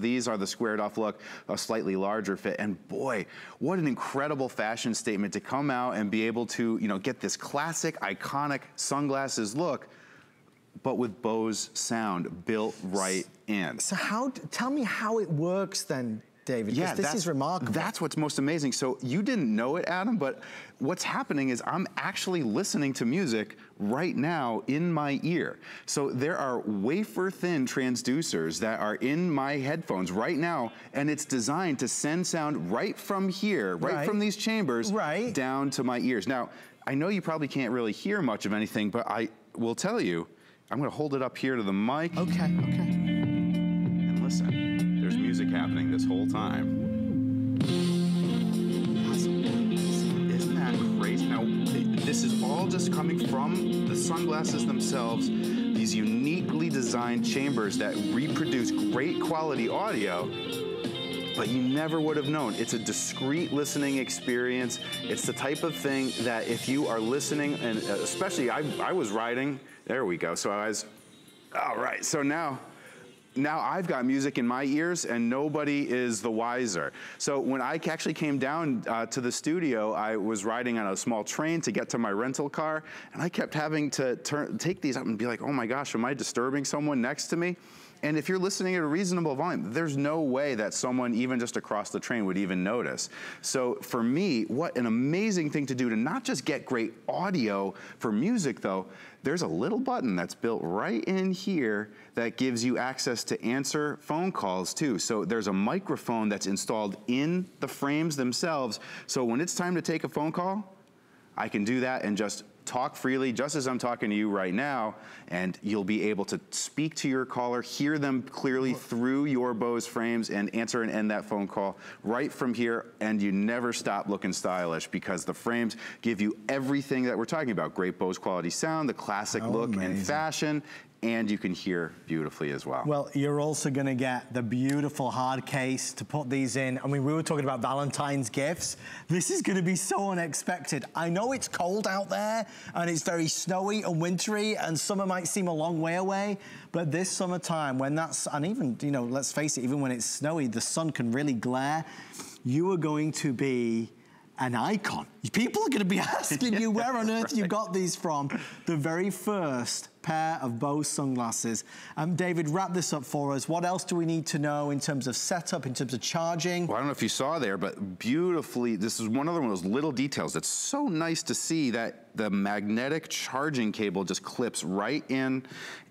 these are the squared off look, a slightly larger fit. And boy, what an incredible fashion statement to come out and be able to, you know, get this classic, iconic sunglasses look, but with Bose sound built right in. So how, tell me how it works then, David, yeah, this is remarkable. That's what's most amazing. So you didn't know it, Adam, but what's happening is I'm actually listening to music right now in my ear. So there are wafer thin transducers that are in my headphones right now, and it's designed to send sound right from here, right, right. from these chambers, right. down to my ears. Now, I know you probably can't really hear much of anything, but I will tell you, I'm gonna hold it up here to the mic. Okay, okay. And listen there's music happening this whole time. That? Now, this is all just coming from the sunglasses themselves, these uniquely designed chambers that reproduce great quality audio but you never would have known. It's a discreet listening experience. It's the type of thing that if you are listening, and uh, especially I, I was riding, there we go. So I was, all right, so now now I've got music in my ears and nobody is the wiser. So when I actually came down uh, to the studio, I was riding on a small train to get to my rental car and I kept having to turn, take these up and be like, oh my gosh, am I disturbing someone next to me? And if you're listening at a reasonable volume, there's no way that someone even just across the train would even notice. So for me, what an amazing thing to do to not just get great audio for music though, there's a little button that's built right in here that gives you access to answer phone calls too. So there's a microphone that's installed in the frames themselves. So when it's time to take a phone call, I can do that and just talk freely, just as I'm talking to you right now, and you'll be able to speak to your caller, hear them clearly through your Bose frames, and answer and end that phone call right from here, and you never stop looking stylish because the frames give you everything that we're talking about. Great Bose quality sound, the classic How look amazing. and fashion, and you can hear beautifully as well. Well, you're also gonna get the beautiful hard case to put these in. I mean, we were talking about Valentine's gifts. This is gonna be so unexpected. I know it's cold out there and it's very snowy and wintry and summer might seem a long way away, but this summertime when that's, and even, you know, let's face it, even when it's snowy, the sun can really glare. You are going to be an icon. People are gonna be asking you where on earth right. you got these from. The very first pair of Bose sunglasses. Um, David, wrap this up for us. What else do we need to know in terms of setup, in terms of charging? Well, I don't know if you saw there, but beautifully, this is one of those little details. It's so nice to see that the magnetic charging cable just clips right in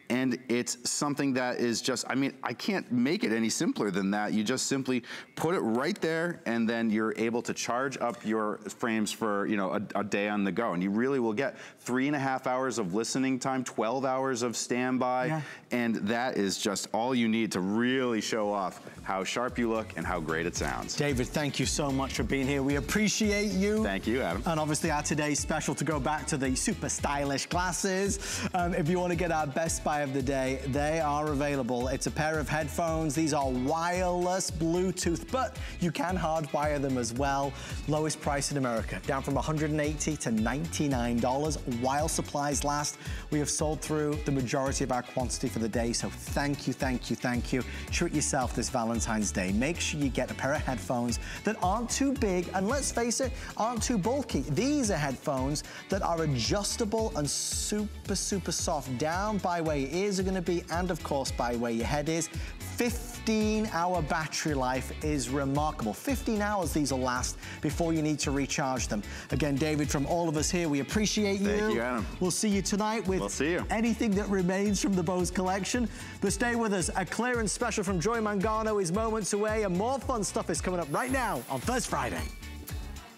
and it's something that is just, I mean, I can't make it any simpler than that. You just simply put it right there and then you're able to charge up your frames for, you know, a, a day on the go. And you really will get three and a half hours of listening time, 12 hours of standby. Yeah. And that is just all you need to really show off how sharp you look and how great it sounds. David, thank you so much for being here. We appreciate you. Thank you, Adam. And obviously our today's special to go back to the super stylish glasses. Um, if you want to get our Best Buy of the day, they are available. It's a pair of headphones. These are wireless Bluetooth, but you can hardwire them as well. Lowest price in America, down from 180 to $99 while supplies last. We have sold through the majority of our quantity for the day, so thank you, thank you, thank you. Treat yourself this Valentine's Day. Make sure you get a pair of headphones that aren't too big, and let's face it, aren't too bulky. These are headphones that are adjustable and super, super soft down by where your ears are gonna be, and of course by where your head is. 15 hour battery life is remarkable. 15 hours these will last before you need to recharge them. Again, David, from all of us here, we appreciate you. Thank you, Adam. We'll see you tonight with we'll see you. anything that remains from the Bose collection. But stay with us. A clearance special from Joy Mangano is moments away and more fun stuff is coming up right now on First Friday.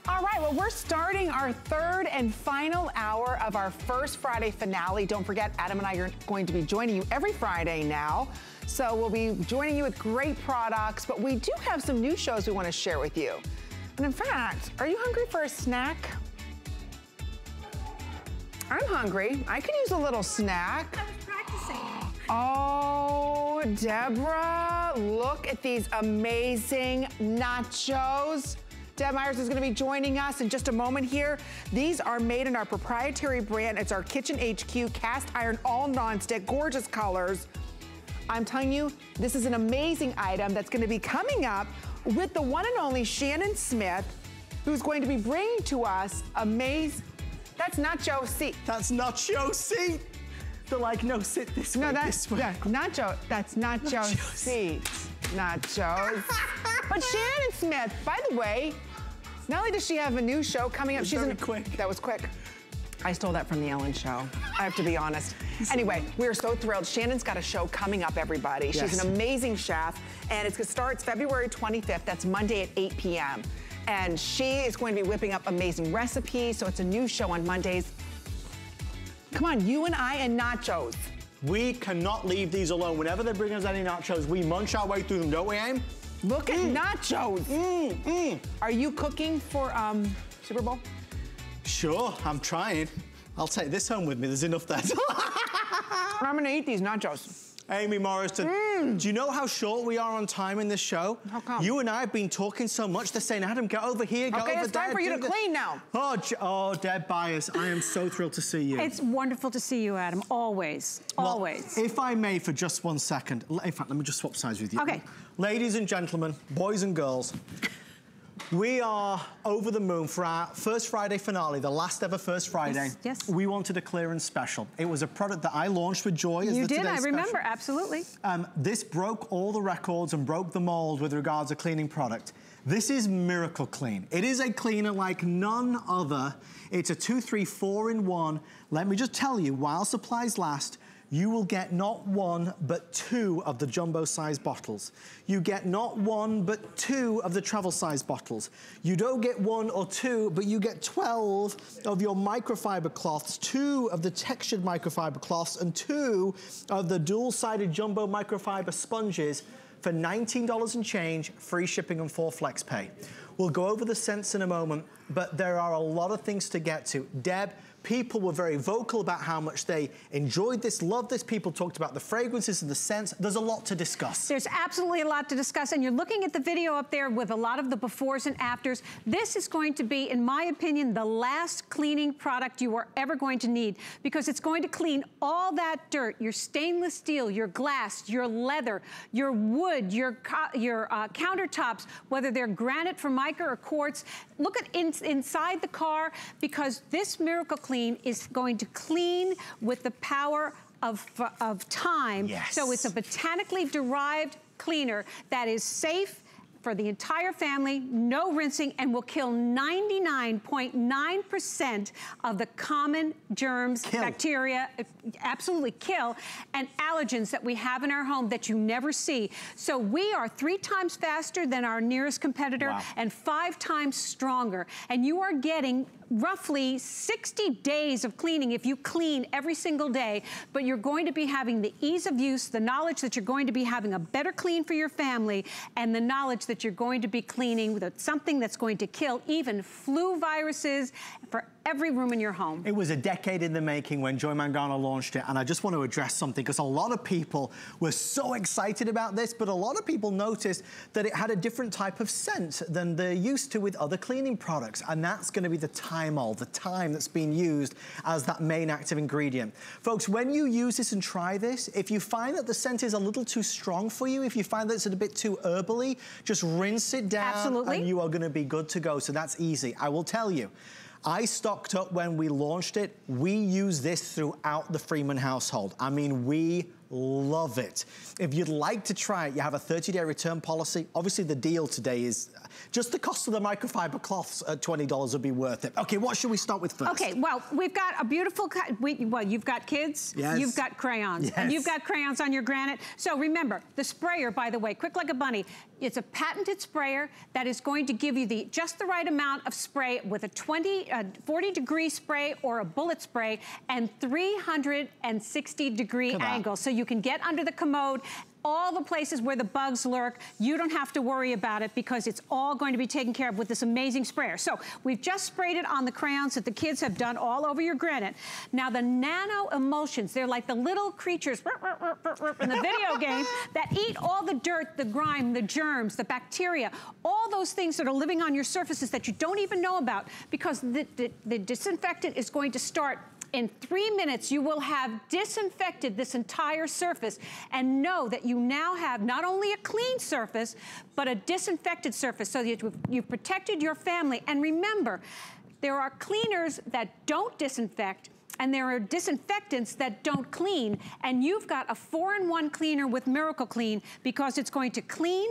All right, well, we're starting our third and final hour of our first Friday finale. Don't forget, Adam and I are going to be joining you every Friday now. So we'll be joining you with great products, but we do have some new shows we want to share with you. And in fact, are you hungry for a snack? I'm hungry. I could use a little snack. I was practicing. Oh, Deborah, look at these amazing nachos. Deb Myers is gonna be joining us in just a moment here. These are made in our proprietary brand. It's our Kitchen HQ cast iron all nonstick, gorgeous colors. I'm telling you, this is an amazing item that's gonna be coming up with the one and only Shannon Smith, who's going to be bringing to us amazing, that's nacho seat. That's nacho seat. They're like, no, sit this No, way, that's this way. yeah, nacho. That's nacho Nachos. seats. Nachos. but Shannon Smith, by the way, not only does she have a new show coming up, she's in quick. That was quick. I stole that from the Ellen show. I have to be honest. Anyway, we are so thrilled. Shannon's got a show coming up, everybody. Yes. She's an amazing chef, and it's, it starts February 25th. That's Monday at 8 p.m. And she is going to be whipping up amazing recipes. So it's a new show on Mondays. Come on, you and I and nachos. We cannot leave these alone. Whenever they bring us any nachos, we munch our way through them, don't we, Aim? Look at nachos. Mm, mm. Are you cooking for um, Super Bowl? Sure, I'm trying. I'll take this home with me. There's enough there. I'm gonna eat these nachos. Amy Morrison, do you know how short we are on time in this show? How come? You and I have been talking so much. They're saying, Adam, get over here, get Okay, over it's time for you to the-" clean now. Oh, oh, Deb Byers, I am so thrilled to see you. It's wonderful to see you, Adam. Always, Well, always. If I may, for just one second. In fact, let me just swap sides with you. Okay. Ladies and gentlemen, boys and girls, we are over the moon for our first Friday finale, the last ever first Friday. Yes, yes. We wanted a clearance special. It was a product that I launched with Joy as you the did, Today I Special. remember, absolutely. Um, this broke all the records and broke the mold with regards to cleaning product. This is Miracle Clean. It is a cleaner like none other. It's a two, three, four in one. Let me just tell you, while supplies last, you will get not one, but two of the jumbo size bottles. You get not one, but two of the travel size bottles. You don't get one or two, but you get 12 of your microfiber cloths, two of the textured microfiber cloths, and two of the dual-sided jumbo microfiber sponges for $19 and change, free shipping and four flex pay. We'll go over the scents in a moment, but there are a lot of things to get to. Deb, people were very vocal about how much they enjoyed this, loved this. People talked about the fragrances and the scents. There's a lot to discuss. There's absolutely a lot to discuss, and you're looking at the video up there with a lot of the befores and afters. This is going to be, in my opinion, the last cleaning product you are ever going to need because it's going to clean all that dirt, your stainless steel, your glass, your leather, your wood, your, your uh, countertops, whether they're granite, formica, or quartz. Look at in, inside the car because this Miracle Clean is going to clean with the power of, of time. Yes. So it's a botanically derived cleaner that is safe for the entire family, no rinsing, and will kill 99.9% of the common germs, Kill. bacteria, absolutely kill, and allergens that we have in our home that you never see. So we are three times faster than our nearest competitor Wow. and five times stronger. And you are getting roughly 60 days of cleaning if you clean every single day, but you're going to be having the ease of use, the knowledge that you're going to be having a better clean for your family, and the knowledge that you're going to be cleaning with something that's going to kill even flu viruses for every room in your home. It was a decade in the making when Joy Mangano launched it, and I just want to address something because a lot of people were so excited about this, but a lot of people noticed that it had a different type of scent than they're used to with other cleaning products, and that's going to be the thymol, the thyme that's been used as that main active ingredient. Folks, when you use this and try this, if you find that the scent is a little too strong for you, if you find that it's a bit too herbally, just rinse it down Absolutely. and you are going to be good to go. So that's easy. I will tell you. I stocked up when we launched it. We use this throughout the Freeman household. I mean, we love it. If you'd like to try it, you have a 30-day return policy. Obviously, the deal today is just the cost of the microfiber cloths at $20 would be worth it. Okay, what should we start with first? Okay, well, we've got a beautiful, we, well, you've got kids, Yes. you've got crayons, and Yes. you've got crayons on your granite. So remember, the sprayer, by the way, quick like a bunny, it's a patented sprayer that is going to give you the just the right amount of spray with a 20, uh, 40 degree spray or a bullet spray and 360 degree angle. So you can get under the commode all the places where the bugs lurk, you don't have to worry about it because it's all going to be taken care of with this amazing sprayer. So we've just sprayed it on the crayons that the kids have done all over your granite. Now the nano emulsions, they're like the little creatures in the video game that eat all the dirt, the grime, the germs, the bacteria, all those things that are living on your surfaces that you don't even know about because the, the, the disinfectant is going to start In three minutes, you will have disinfected this entire surface and know that you now have not only a clean surface, but a disinfected surface so that you've protected your family. And remember, there are cleaners that don't disinfect and there are disinfectants that don't clean. And you've got a four-in-one cleaner with Miracle Clean because it's going to clean,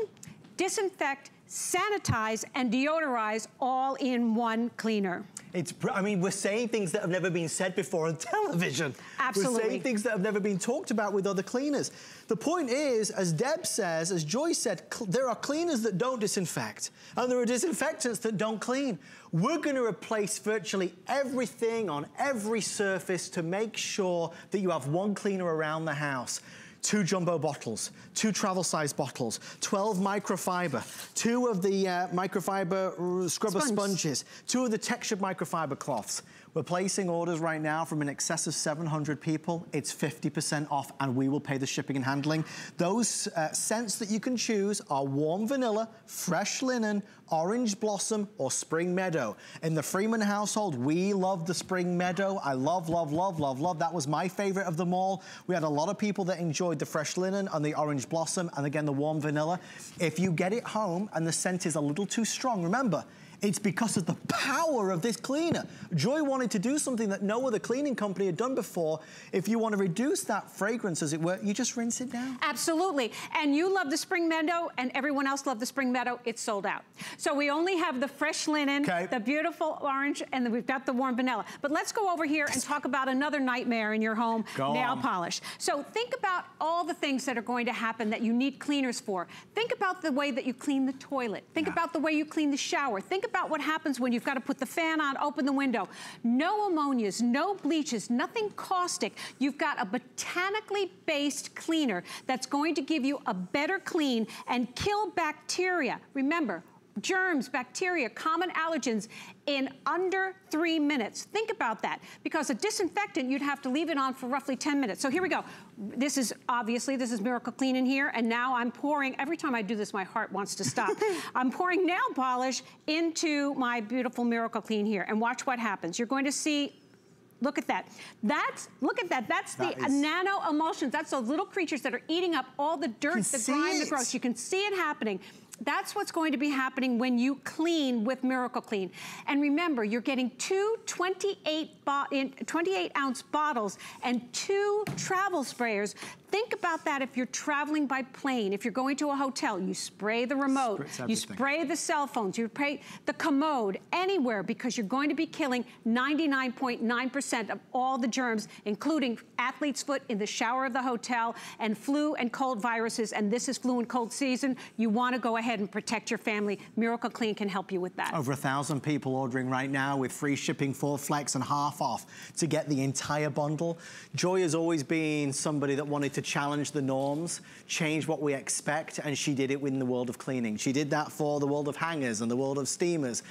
disinfect, sanitize, and deodorize all in one cleaner. It's, I mean, we're saying things that have never been said before on television. Absolutely. We're saying things that have never been talked about with other cleaners. The point is, as Deb says, as Joy said, there are cleaners that don't disinfect, and there are disinfectants that don't clean. We're going to replace virtually everything on every surface to make sure that you have one cleaner around the house two jumbo bottles, two travel size bottles, 12 microfiber, two of the uh, microfiber scrubber Sponge. sponges, two of the textured microfiber cloths. We're placing orders right now from an excess of 700 people. It's 50% off and we will pay the shipping and handling. Those uh, scents that you can choose are warm vanilla, fresh linen, orange blossom, or spring meadow. In the Freeman household, we love the spring meadow. I love, love, love, love, love. That was my favorite of them all. We had a lot of people that enjoyed the fresh linen and the orange blossom and again, the warm vanilla. If you get it home and the scent is a little too strong, remember, it's because of the power of this cleaner. Joy wanted to do something that no other cleaning company had done before. If you want to reduce that fragrance, as it were, you just rinse it down. Absolutely. And you love the Spring Meadow, and everyone else loved the Spring Meadow. It's sold out. So we only have the fresh linen, okay. the beautiful orange, and then we've got the warm vanilla. But let's go over here and talk about another nightmare in your home, go nail on. polish. So think about all the things that are going to happen that you need cleaners for. Think about the way that you clean the toilet. Think yeah. about the way you clean the shower. Think about what happens when you've got to put the fan on, open the window. No ammonias, no bleaches, nothing caustic. You've got a botanically based cleaner that's going to give you a better clean and kill bacteria. Remember, germs, bacteria, common allergens in under three minutes. Think about that. Because a disinfectant, you'd have to leave it on for roughly 10 minutes. So here we go. This is, obviously, this is Miracle Clean in here. And now I'm pouring, every time I do this, my heart wants to stop. I'm pouring nail polish into my beautiful Miracle Clean here. And watch what happens. You're going to see Look at that. That's, look at that. That's that the is... nano emulsions. That's those little creatures that are eating up all the dirt, the grime, the gross. You can see it happening. That's what's going to be happening when you clean with Miracle Clean. And remember, you're getting two 28, 28 ounce bottles and two travel sprayers Think about that if you're traveling by plane, if you're going to a hotel, you spray the remote, you spray the cell phones, you spray the commode, anywhere, because you're going to be killing 99.9% of all the germs, including athlete's foot in the shower of the hotel, and flu and cold viruses, and this is flu and cold season. You want to go ahead and protect your family. Miracle Clean can help you with that. Over a thousand people ordering right now with free shipping, full flex, and half off to get the entire bundle. Joy has always been somebody that wanted to to challenge the norms, change what we expect, and she did it in the world of cleaning. She did that for the world of hangers and the world of steamers.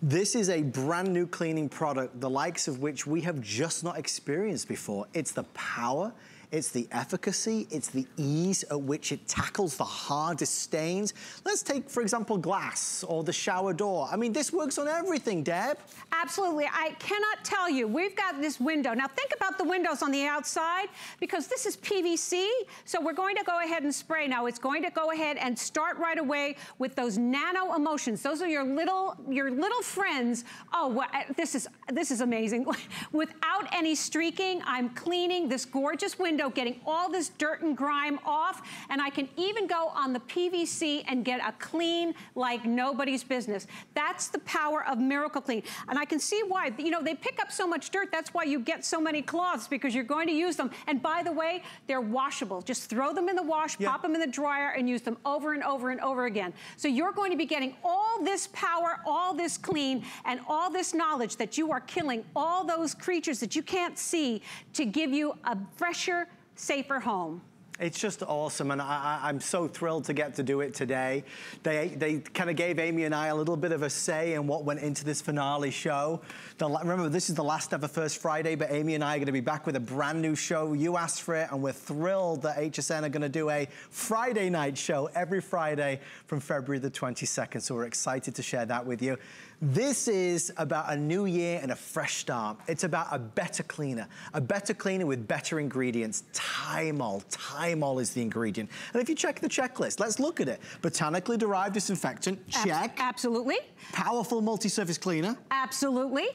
This is a brand new cleaning product, the likes of which we have just not experienced before. It's the power, it's the efficacy, it's the ease at which it tackles the hardest stains. Let's take, for example, glass or the shower door. I mean, this works on everything, Deb. Absolutely. I cannot tell you. We've got this window. Now, think about the windows on the outside because this is PVC. So we're going to go ahead and spray. Now, it's going to go ahead and start right away with those nano emulsions. Those are your little, your little friends. Oh, well, uh, this is, this is amazing. Without any streaking, I'm cleaning this gorgeous window getting all this dirt and grime off, and I can even go on the PVC and get a clean like nobody's business. That's the power of Miracle Clean. And I can see why, you know, they pick up so much dirt, that's why you get so many cloths, because you're going to use them. And by the way, they're washable. Just throw them in the wash, yeah. pop them in the dryer, and use them over and over and over again. So you're going to be getting all this power, all this clean, and all this knowledge that you are killing all those creatures that you can't see to give you a fresher, safer home. It's just awesome, and I, am so thrilled to get to do it today. They, they kind of gave Amy and I a little bit of a say in what went into this finale show. The, remember, this is the last ever First Friday, but Amy and I are going to be back with a brand new show. You asked for it, and we're thrilled that HSN are going to do a Friday night show every Friday from February the 22nd, so we're excited to share that with you. This is about a new year and a fresh start. It's about a better cleaner, a better cleaner with better ingredients. Thymol, Thymol is the ingredient. And if you check the checklist, let's look at it. Botanically derived disinfectant, check. absolutely. Powerful multi-surface cleaner. Absolutely.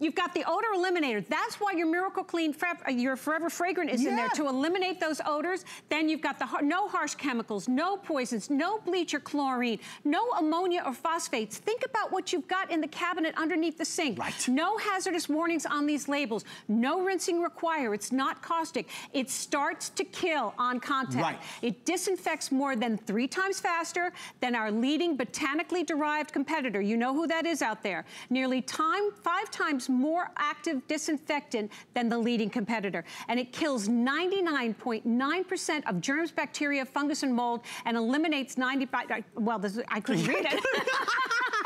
You've got the odor eliminator. That's why your Miracle Clean, uh, your Forever Fragrant is yeah. in there to eliminate those odors. Then you've got the no harsh chemicals, no poisons, no bleach or chlorine, no ammonia or phosphates. Think about what you've got in the cabinet underneath the sink. Right. No hazardous warnings on these labels. No rinsing required. It's not caustic. It starts to kill on contact. Right. It disinfects more than three times faster than our leading botanically derived competitor. You know who that is out there. Nearly time, five times more active disinfectant than the leading competitor. And it kills 99.9% of germs, bacteria, fungus, and mold and eliminates 95, well, this, I couldn't read it.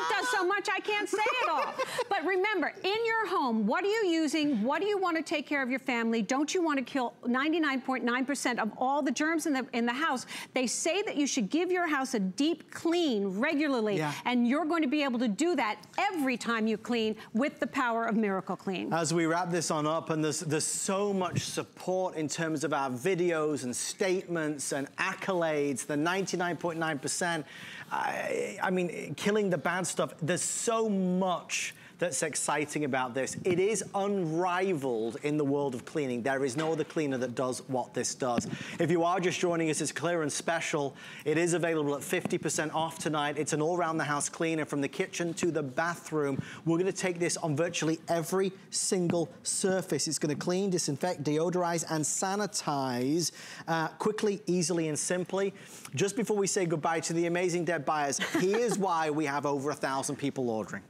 it does so much I can't say it all. But remember, in your home, what are you using? What do you want to take care of your family? Don't you want to kill 99.9% of all the germs in the in the house? They say that you should give your house a deep clean regularly, yeah. and you're going to be able to do that every time you clean with the power of Miracle Clean. As we wrap this on up, and there's, there's so much support in terms of our videos and statements and accolades, the 99.9%, I, I mean, killing the bad stuff, there's so much that's exciting about this. It is unrivaled in the world of cleaning. There is no other cleaner that does what this does. If you are just joining us, it's clearance special. It is available at 50% off tonight. It's an all-round the house cleaner from the kitchen to the bathroom. We're gonna take this on virtually every single surface. It's gonna clean, disinfect, deodorize, and sanitize uh, quickly, easily, and simply. Just before we say goodbye to the amazing Deb Byers, here's why we have over a thousand people ordering.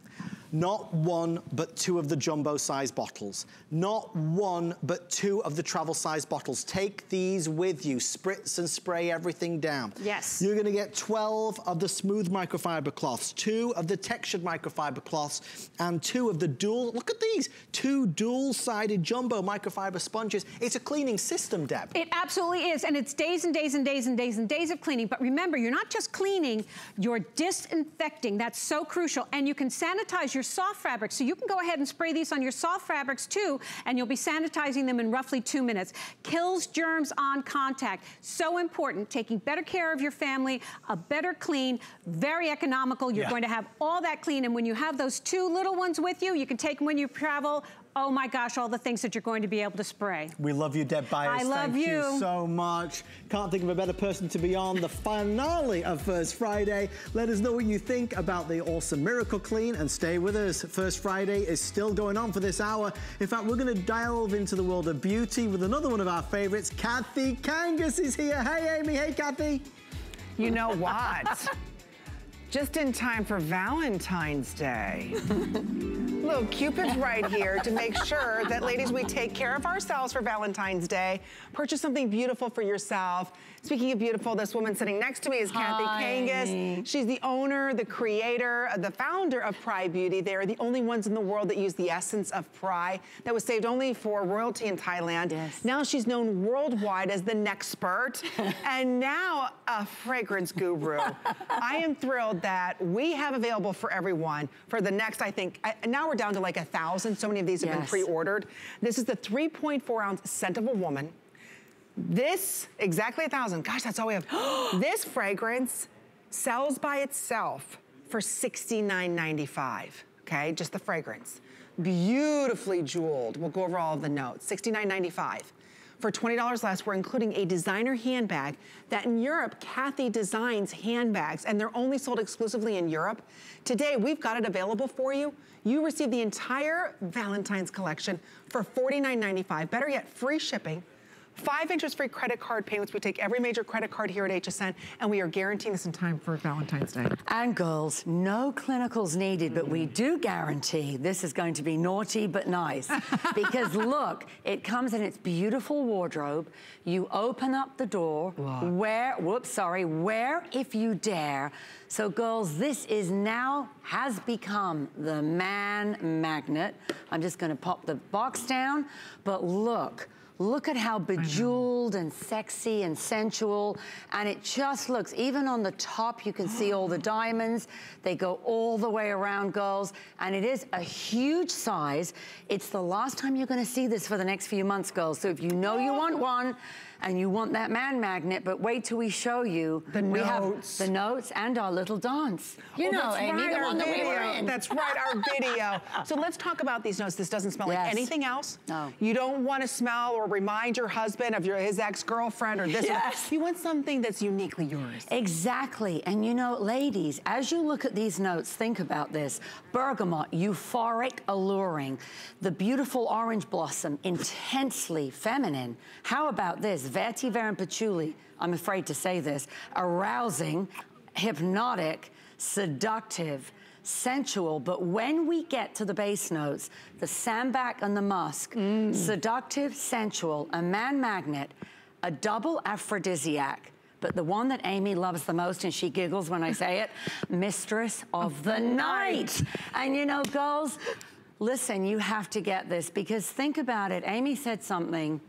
Not one, but two of the jumbo size bottles. Not one, but two of the travel size bottles. Take these with you. Spritz and spray everything down. Yes. You're gonna get 12 of the smooth microfiber cloths, two of the textured microfiber cloths, and two of the dual, look at these, two dual-sided jumbo microfiber sponges. It's a cleaning system, Deb. It absolutely is, and it's days and days and days and days and days of cleaning. But remember, you're not just cleaning, you're disinfecting. That's so crucial. And you can sanitize your your soft fabrics. So you can go ahead and spray these on your soft fabrics too, and you'll be sanitizing them in roughly two minutes. Kills germs on contact. So important. Taking better care of your family, a better clean, very economical. You're yeah. going to have all that clean. And when you have those two little ones with you, you can take them when you travel oh my gosh, all the things that you're going to be able to spray. We love you, Deb Byers. I love Thank you. you so much. Can't think of a better person to be on the finale of First Friday. Let us know what you think about the awesome Miracle Clean and stay with us. First Friday is still going on for this hour. In fact, we're going to delve into the world of beauty with another one of our favorites. Kathy Kangas is here. Hey, Amy. Hey, Kathy. You know what? Just in time for Valentine's Day. Little Cupid's right here to make sure that, ladies, we take care of ourselves for Valentine's Day. Purchase something beautiful for yourself. Speaking of beautiful, this woman sitting next to me is Kathy Hi. Kangas. She's the owner, the creator, uh, the founder of Prai Beauty. They are the only ones in the world that use the essence of Prai that was saved only for royalty in Thailand. Yes. Now she's known worldwide as the Nexpert and now a fragrance guru. I am thrilled that we have available for everyone for the next, I think, I, now we're down to like a thousand. So many of these have yes. been pre-ordered. This is the 3.4 ounce scent of a woman. This, exactly a thousand. Gosh, that's all we have. this fragrance sells by itself for $69.95, okay? Just the fragrance. Beautifully jeweled. We'll go over all of the notes. $69.95. For $20 less, we're including a designer handbag that in Europe, Kathy designs handbags and they're only sold exclusively in Europe. Today, we've got it available for you. You receive the entire Valentine's collection for $49.95. Better yet, free shipping five interest-free credit card payments. We take every major credit card here at HSN, and we are guaranteeing this in time for Valentine's Day. And girls, no clinicals needed, but we do guarantee this is going to be naughty but nice. because look, it comes in its beautiful wardrobe. You open up the door, Where? whoops, sorry, where if you dare. So girls, this is now, has become the man magnet. I'm just gonna pop the box down, but look, Look at how bejeweled and sexy and sensual. And it just looks, even on the top, you can see all the diamonds. They go all the way around, girls. And it is a huge size. It's the last time you're gonna see this for the next few months, girls. So if you know you want one, and you want that man magnet, but wait till we show you. The we notes. have the notes and our little dance. You Oh, know, Amy, right, the one that we were video. in. That's right, our video. So let's talk about these notes. This doesn't smell like anything else. No. You don't want to smell or remind your husband of your his ex-girlfriend or this Yes. one. You want something that's uniquely yours. Exactly. And you know, ladies, as you look at these notes, think about this. Bergamot, euphoric, alluring. The beautiful orange blossom, intensely feminine. How about this? Vetiver and patchouli, I'm afraid to say this, arousing, hypnotic, seductive, sensual, but when we get to the base notes, the sambac and the musk, mm. seductive, sensual, a man magnet, a double aphrodisiac, but the one that Amy loves the most, and she giggles when I say it, mistress of the night. And you know, girls, listen, you have to get this because think about it. Amy said something.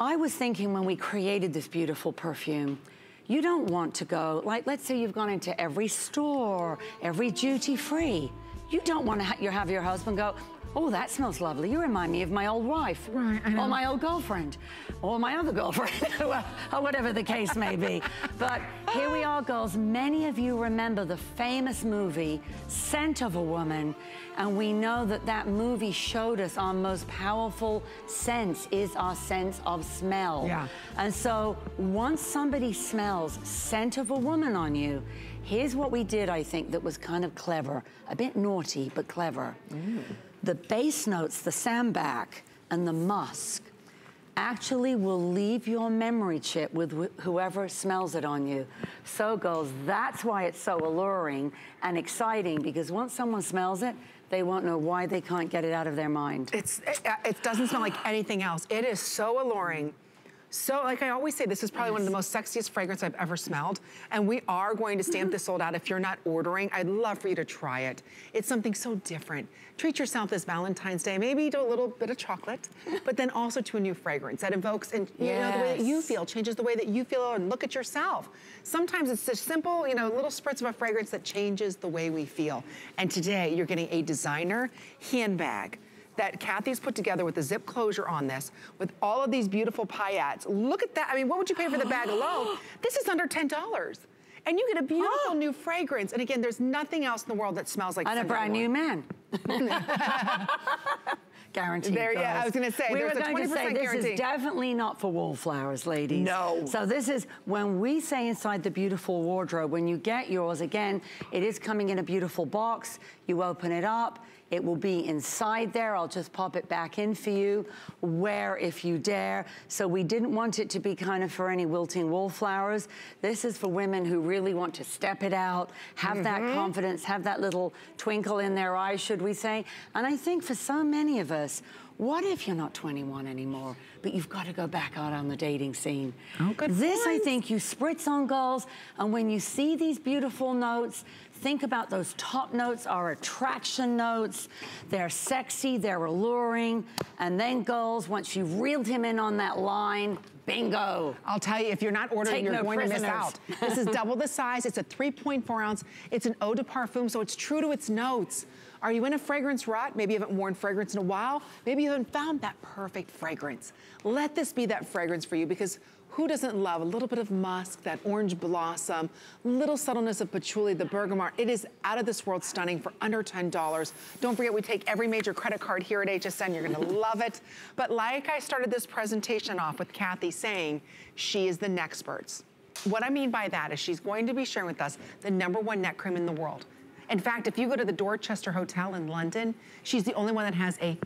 I was thinking when we created this beautiful perfume, you don't want to go, like, let's say you've gone into every store, every duty free. You don't want to ha- have your husband go, oh, that smells lovely. You remind me of my old wife. Right. Or my old girlfriend. Or my other girlfriend. or whatever the case may be. But here we are, girls. Many of you remember the famous movie, Scent of a Woman. And we know that that movie showed us our most powerful sense is our sense of smell. Yeah. And so once somebody smells scent of a woman on you, here's what we did, I think, that was kind of clever, a bit naughty, but clever. The base notes, the sambac and the musk, actually will leave your memory chip with wh- whoever smells it on you. So girls, that's why it's so alluring and exciting because once someone smells it, they won't know why they can't get it out of their mind. It's, it, uh, it doesn't smell like anything else. It is so alluring. So, like I always say, this is probably one of the most sexiest fragrance I've ever smelled. And we are going to stamp this sold out. If you're not ordering, I'd love for you to try it. It's something so different. Treat yourself this Valentine's Day. Maybe do a little bit of chocolate, but then also to a new fragrance that evokes and you know the way that you feel, changes the way that you feel and look at yourself. Sometimes it's just simple, you know, little spritz of a fragrance that changes the way we feel. And today you're getting a designer handbag that Kathy's put together with the zip closure on this, with all of these beautiful paillettes. Look at that. I mean, what would you pay for the bag alone? This is under $10. And you get a beautiful new fragrance. And again, there's nothing else in the world that smells like And a Scent of brand new man. Guaranteed. There- yeah, I was gonna say, we there's were going to say this guarantee. is definitely not for wallflowers, ladies. No. So this is when we say inside the beautiful wardrobe. When you get yours, again, it is coming in a beautiful box. You open it up. It will be inside there. I'll just pop it back in for you. Wear if you dare. So we didn't want it to be kind of for any wilting wallflowers. This is for women who really want to step it out, have that mm-hmm. confidence, have that little twinkle in their eyes, should we say. And I think for so many of us, what if you're not 21 anymore, but you've got to go back out on the dating scene? Oh, good This, I think, you spritz on girls, and when you see these beautiful notes, think about those top notes are attraction notes. They're sexy, they're alluring, and then girls, once you've reeled him in on that line, bingo. I'll tell you, if you're not ordering, Take you're no going to miss out. This is double the size. It's a 3.4 ounce. It's an eau de parfum, so it's true to its notes. Are you in a fragrance rut? Maybe you haven't worn fragrance in a while. Maybe you haven't found that perfect fragrance. Let this be that fragrance for you because who doesn't love a little bit of musk, that orange blossom, little subtleness of patchouli, the bergamot. It is out of this world stunning for under $10. Don't forget, we take every major credit card here at HSN. You're gonna love it. But like I started this presentation off with Kathy saying, she is the Nexperts. What I mean by that is she's going to be sharing with us the number one neck cream in the world. In fact, if you go to the Dorchester Hotel in London, she's the only one that has a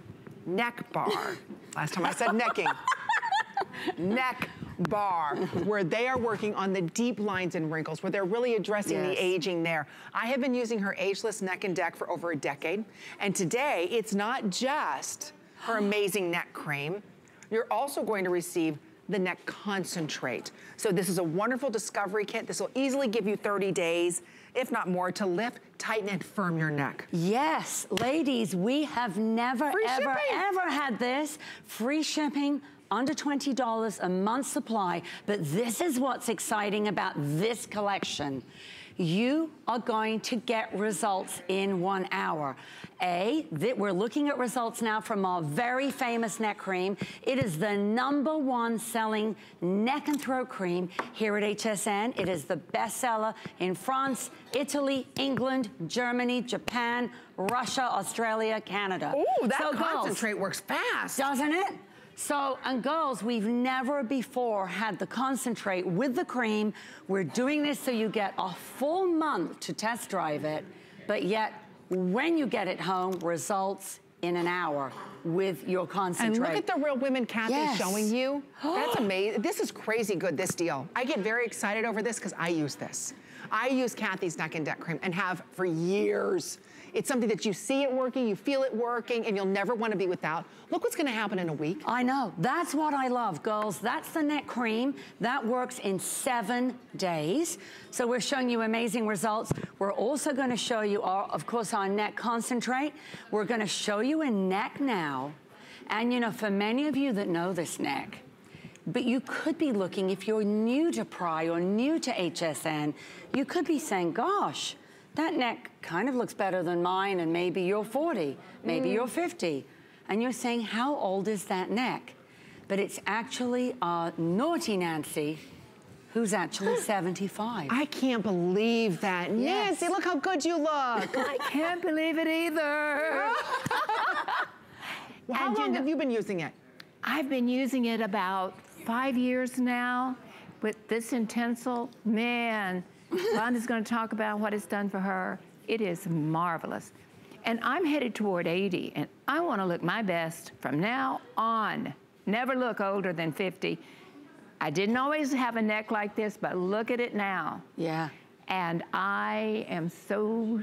neck bar. Last time I said necking. neck bar where they are working on the deep lines and wrinkles, where they're really addressing yes. the aging there. I have been using her Ageless Neck and Deck for over a decade. And today, it's not just her amazing neck cream. You're also going to receive the neck concentrate. So this is a wonderful discovery kit. This will easily give you 30 days, if not more, to lift, tighten, and firm your neck. Yes, ladies, we have never, Free ever, shipping. ever had this. Free shipping, under $20 a month supply. But this is what's exciting about this collection. You are going to get results in one hour. A, that we're looking at results now from our very famous neck cream. It is the number one selling neck and throat cream here at HSN. It is the bestseller in France, Italy, England, Germany, Japan, Russia, Australia, Canada. Ooh, that so concentrate girls, works fast. Doesn't it? So, and girls, we've never before had the concentrate with the cream. We're doing this so you get a full month to test drive it, but yet when you get it home, results in an hour with your concentrate. And look at the real women Kathy's yes. showing you. That's amazing. This is crazy good, this deal. I get very excited over this because I use this. I use Kathy's Neck and Deck Cream and have for years. It's something that you see it working, you feel it working, and you'll never want to be without. Look what's going to happen in a week. I know. That's what I love, girls. That's the neck cream. That works in seven days. So we're showing you amazing results. We're also going to show you, our, of course, our neck concentrate. We're going to show you a neck now. And, you know, for many of you that know this neck, but you could be looking, if you're new to Prai or new to HSN, you could be saying, gosh, that neck kind of looks better than mine and maybe you're 40, maybe mm. you're 50. And you're saying, how old is that neck? But it's actually uh, naughty Nancy who's actually 75. I can't believe that. Yes. Nancy, look how good you look. I can't believe it either. well, how and long you know, have you been using it? I've been using it about five years now with this Intensyl. Man, Vonda's going to talk about what it's done for her. It is marvelous. And I'm headed toward 80, and I want to look my best from now on. Never look older than 50. I didn't always have a neck like this, but look at it now. Yeah. And I am so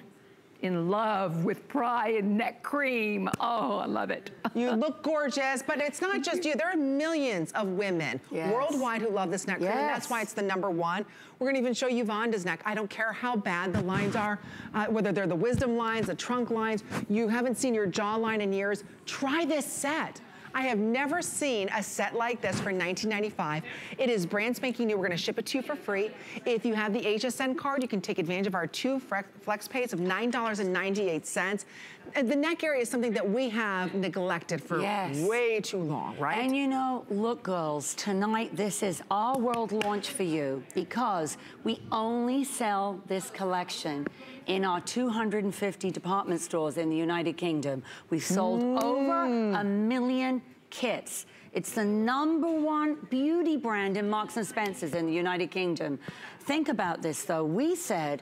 in love with Prai and neck cream. Oh, I love it. you look gorgeous, but it's not just you. There are millions of women yes. worldwide who love this neck cream, and that's why it's the number one. We're gonna even show you Vonda's neck. I don't care how bad the lines are, uh, whether they're the wisdom lines, the trunk lines, you haven't seen your jawline in years, try this set. I have never seen a set like this for $19.95. It is brand spanking new. We're gonna ship it to you for free. If you have the HSN card, you can take advantage of our two flex pays of $9.98. The neck area is something that we have neglected for yes. way too long, right? And you know, look girls, tonight this is our world launch for you because we only sell this collection in our 250 department stores in the United Kingdom. We've sold mm. over a million kits. It's the number one beauty brand in Marks and Spencer's in the United Kingdom. Think about this though. We said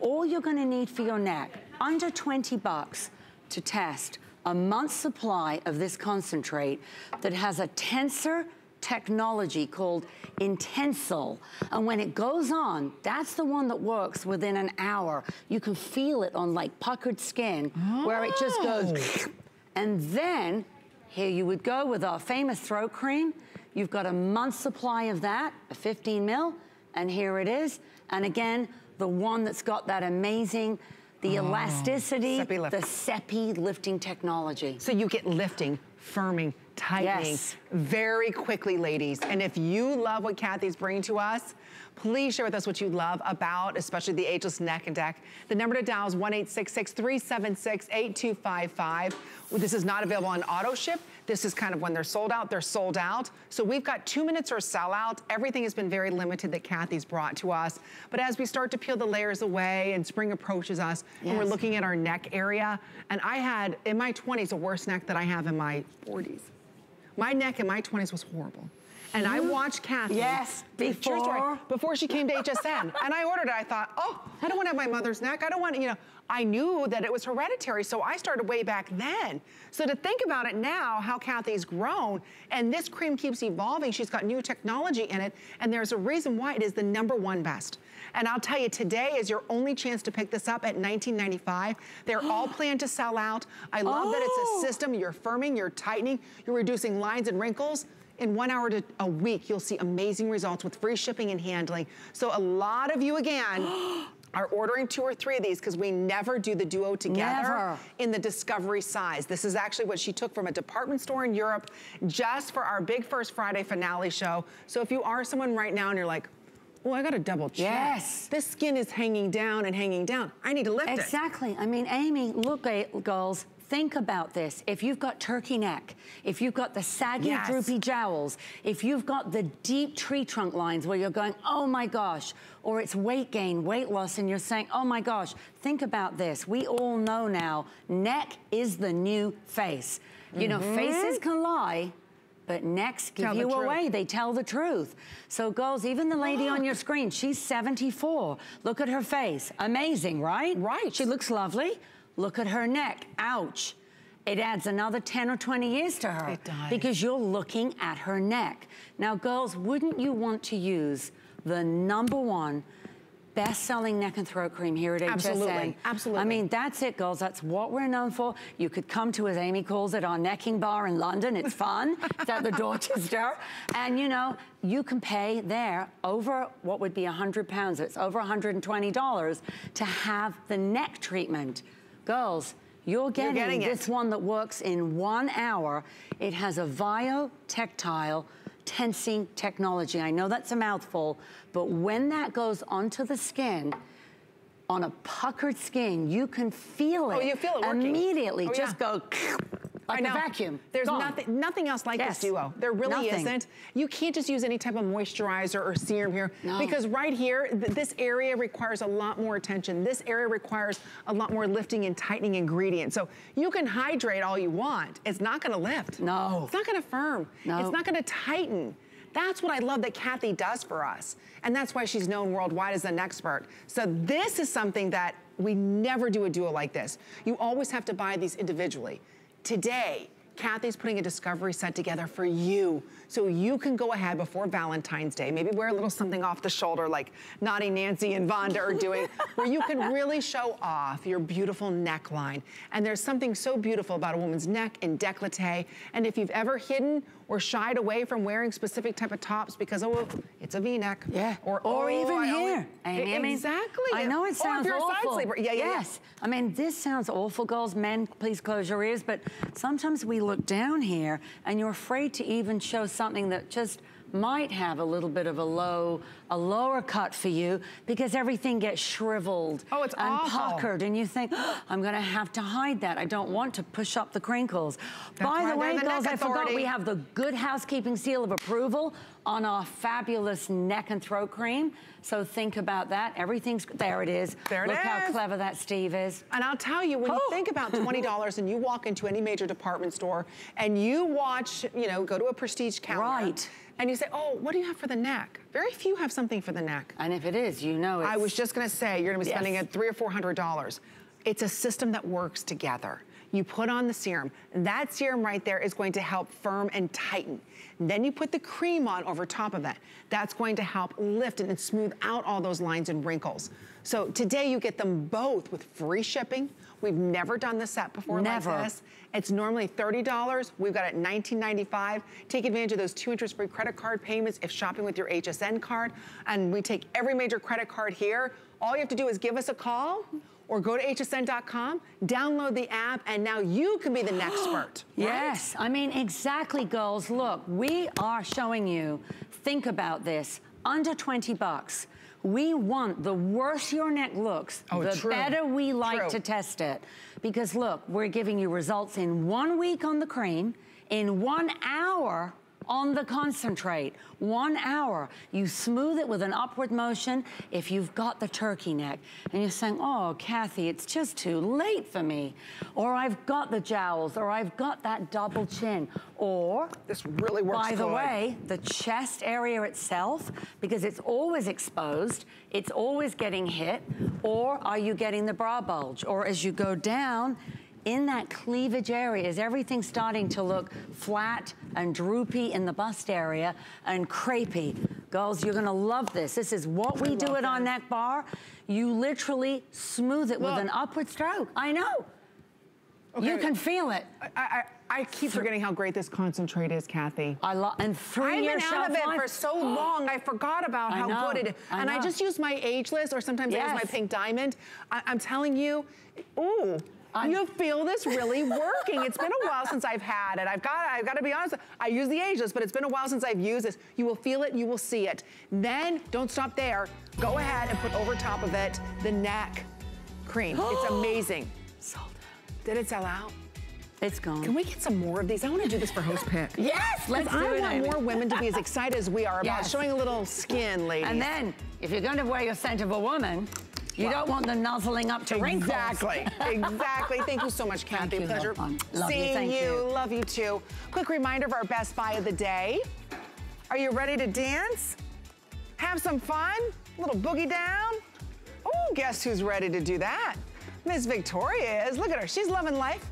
all you're gonna need for your neck, under 20 bucks to test a month's supply of this concentrate that has a tensor technology called Intensyl. And when it goes on, that's the one that works within an hour. You can feel it on like puckered skin oh. where it just oh. goes. Oh. And then here you would go with our famous throat cream. You've got a month supply of that, a 15 mil, and here it is. And again, the one that's got that amazing the oh, elasticity, the SEPI lifting technology. So you get lifting, firming, tightening yes. very quickly, ladies. And if you love what Kathy's bringing to us, please share with us what you love about, especially the ageless neck and deck. The number to dial is 1-866-376-8255. This is not available on auto ship. This is kind of when they're sold out, they're sold out. So we've got two minutes or sell out. Everything has been very limited that Kathy's brought to us. But as we start to peel the layers away and spring approaches us, yes. and we're looking at our neck area, and I had, in my 20s, a worse neck that I have in my 40s. My neck in my 20s was horrible. And I watched Kathy. Yes, True story, before. before she came to HSN. and I ordered it. I thought, oh, I don't want to have my mother's neck. I don't want, to, you know, I knew that it was hereditary, so I started way back then. So to think about it now, how Kathy's grown, and this cream keeps evolving. She's got new technology in it, and there's a reason why it is the number one best. And I'll tell you, today is your only chance to pick this up at $19.95. They're all planned to sell out. I love that it's Oh. a system. You're firming, you're tightening, you're reducing lines and wrinkles. In one hour to a week, you'll see amazing results with free shipping and handling. So a lot of you, again, are ordering two or three of these because we never do the duo together Never. in the discovery size. This is actually what she took from a department store in Europe just for our big First Friday finale show. So if you are someone right now and you're like, oh, I gotta double check. Yes. This skin is hanging down and hanging down. I need to lift it. Exactly. I mean, Amy, look, eh, girls, think about this. If you've got turkey neck, if you've got the saggy, Yes. droopy jowls, if you've got the deep tree trunk lines where you're going, oh my gosh, or it's weight gain, weight loss, and you're saying, oh my gosh, think about this. We all know now, neck is the new face. You know, faces can lie, but necks give Mm-hmm. Tell you truth. away. They tell the truth. So girls, even the lady on your screen, she's 74. Look at her face. Amazing, right? Right. She looks lovely. Look at her neck. Ouch. It adds another 10 or 20 years to her. It does. Because you're looking at her neck. Now, girls, wouldn't you want to use the number one best-selling neck and throat cream here at HSN? Absolutely, absolutely. I mean, that's it, girls. That's what we're known for. You could come to, as Amy calls it, our necking bar in London. It's fun. it's at the Dorchester. And, you know, you can pay there over what would be 100 pounds. It's over $120 to have the neck treatment. Girls, you're getting, getting it. this one that works in one hour. It has a biotactile tensing technology. I know that's a mouthful, but when that goes onto the skin, on a puckered skin, you can feel oh, it. Oh, you feel it. Immediately, Oh, just yeah. go like I a vacuum. There's Gone. nothing, nothing else like Yes. this duo. There really Nothing. isn't. You can't just use any type of moisturizer or serum here No. because right here, th- this area requires a lot more attention. This area requires a lot more lifting and tightening ingredients. So you can hydrate all you want. It's not gonna lift. No. It's not gonna firm. No. It's not gonna tighten. That's what I love that Kathy does for us. And that's why she's known worldwide as an expert. So this is something that we never do a duo like this. You always have to buy these individually. Today, Kathy's putting a discovery set together for you so you can go ahead before Valentine's Day, maybe wear a little something off the shoulder like Naughty Nancy and Vonda are doing, where you can really show off your beautiful neckline. And there's something so beautiful about a woman's neck and décolleté. And if you've ever hidden or shied away from wearing specific type of tops because, oh, it's a V-neck. Yeah. Or, or oh, even I only- here. I mean, exactly. I know Or it if sounds you're a side awful. sleeper. Yeah, yeah, yeah. yes. I mean, this sounds awful, girls. Men, please close your ears. But sometimes we look down here and you're afraid to even show something that just might have a little bit of a low, a lower cut for you because everything gets shriveled Oh, it's and awful. puckered and you think, "Oh, I'm gonna have to hide that. I don't want to push up the crinkles. That's By the way, the girls, I forgot we have the good housekeeping seal of approval on our fabulous neck and throat cream. So think about that. Everything's, there it is. There it Look how clever that Steve is. And I'll tell you, when you Oh. think about $20 and you walk into any major department store and you watch, you know, go to a prestige counter. Right. And you say, oh, what do you have for the neck? Very few have something for the neck. And if it is, you know it's... I was just gonna say, you're gonna be Yes. spending at three or four hundred dollars. It's a system that works together. You put on the serum. That serum right there is going to help firm and tighten. Then you put the cream on over top of that. That's going to help lift and smooth out all those lines and wrinkles. So today you get them both with free shipping. We've never done the set before Never. like this. It's normally $30. We've got it $19.95. Take advantage of those two interest-free credit card payments if shopping with your HSN card. And we take every major credit card here. All you have to do is give us a call or go to hsn.com, download the app, and now you can be the next expert. Yes, I mean, exactly, girls. Look, we are showing you, think about this, under 20 bucks. We want the worse your neck looks, Oh, the true. better we like True. to test it. Because look, we're giving you results in one week on the cream, in one hour on the concentrate. One hour. You smooth it with an upward motion if you've got the turkey neck. And you're saying, oh, Kathy, it's just too late for me. Or I've got the jowls, or I've got that double chin. Or, this really works by the good. way, the chest area itself, because it's always exposed, it's always getting hit. Or are you getting the bra bulge? Or as you go down, in that cleavage area, is everything starting to look flat and droopy in the bust area and crepey? Girls, you're gonna love this. This is what we do it on neck bar. You literally smooth it with an upward stroke. I know. You Okay. can feel it. I, I, I keep forgetting how great this concentrate is, Kathy. I love, and three I've been out of it life. for so long, I forgot about I how know, good it is. I and I just use my ageless, or sometimes I use my pink diamond. I, I'm telling you, ooh. I'm- you feel this really working. It's been a while since I've had it. I've got, I've got to be honest. I use the ageless, but it's been a while since I've used this. You will feel it, you will see it. Then don't stop there. Go ahead and put over top of it the neck cream. it's amazing. Sold out. Did it sell out? It's gone. Can we get some more of these? I want to do this for host pick. Yes, let's do I it, want Amy. more women to be as excited as we are about Yes. showing a little skin, ladies. And then, if you're going to wear your scent of a woman, you don't want them nuzzling up to wrinkles. Exactly, exactly. Thank you so much, Kathy. you, Pleasure Love. Love you, seeing thank you. Love you too. Quick reminder of our best buy of the day. Are you ready to dance? Have some fun? A little boogie down? Oh, guess who's ready to do that? Miss Victoria is. Look at her. She's loving life.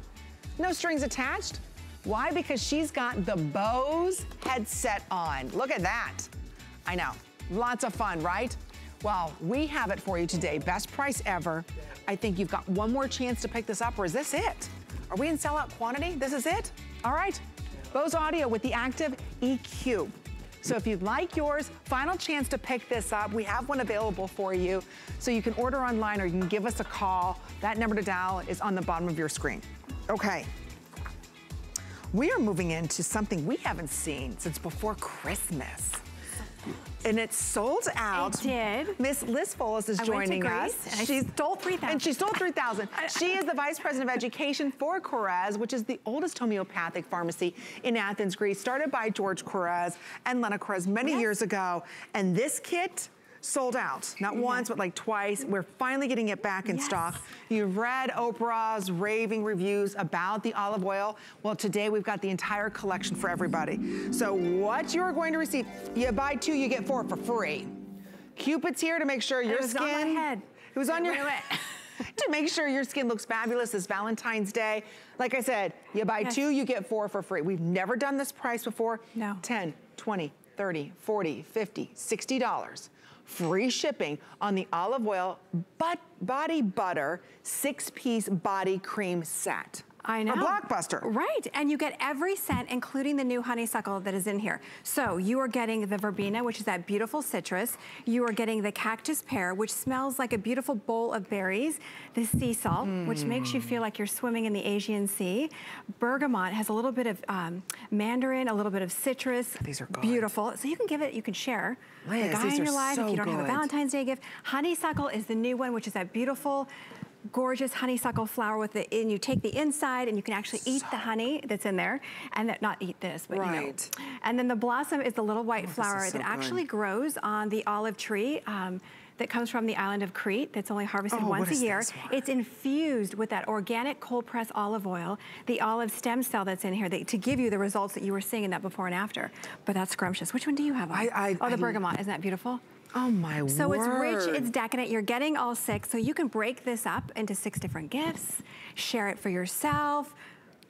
No strings attached. Why? Because she's got the Bose headset on. Look at that. I know. Lots of fun, right? Well, we have it for you today. Best price ever. I think you've got one more chance to pick this up, or is this it? Are we in sellout quantity? This is it? All right. Bose Audio with the Active EQ. So if you'd like yours, final chance to pick this up. We have one available for you. So you can order online or you can give us a call. That number to dial is on the bottom of your screen. Okay. We are moving into something we haven't seen since before Christmas. And it's sold out. did. Miss Liz Foles is I went to joining us. and I stole 3,000. And she stole 3,000. she is the Vice President of Education for Korres, which is the oldest homeopathic pharmacy in Athens, Greece, started by George Korres and Lena Korres many years ago. And this kit sold out, not once, but like twice. We're finally getting it back in Yes. stock. You've read Oprah's raving reviews about the olive oil. Well, today we've got the entire collection for everybody. So what you're going to receive, you buy two, you get four for free. Cupid's here to make sure your was on skin. my head. It was on It your away. to make sure your skin looks fabulous this Valentine's Day. Like I said, you buy Yes. two, you get four for free. We've never done this price before. No. 10, 20, 30, 40, 50, 60 dollars. Free shipping on the olive oil but body butter six-piece body cream set. I know. A blockbuster. Right, and you get every scent, including the new honeysuckle that is in here. So you are getting the verbena, which is that beautiful citrus. You are getting the cactus pear, which smells like a beautiful bowl of berries. The sea salt, which makes you feel like you're swimming in the Aegean Sea. Bergamot has a little bit of um, mandarin, a little bit of citrus. These are good. Beautiful. So you can give it, you can share. Liz, the guy in your life, so if you don't have a. Valentine's Day gift. Honeysuckle is the new one, which is that beautiful gorgeous honeysuckle flower with it, and you take the inside and you can actually eat the honey that's in there and that, not eat this, but Right. you know. And then the blossom is the little white flower so that good. actually grows on the olive tree. Um, that comes from the island of Crete that's only harvested Oh, once a year. It's infused with that organic cold press olive oil, the olive stem cell that's in here that, to give you the results that you were seeing in that before and after. But that's scrumptious. Which one do you have on? I- I- oh, the I- bergamot. Isn't that beautiful? Oh my So word. it's rich, it's decadent. You're getting all six, so you can break this up into six different gifts, share it for yourself.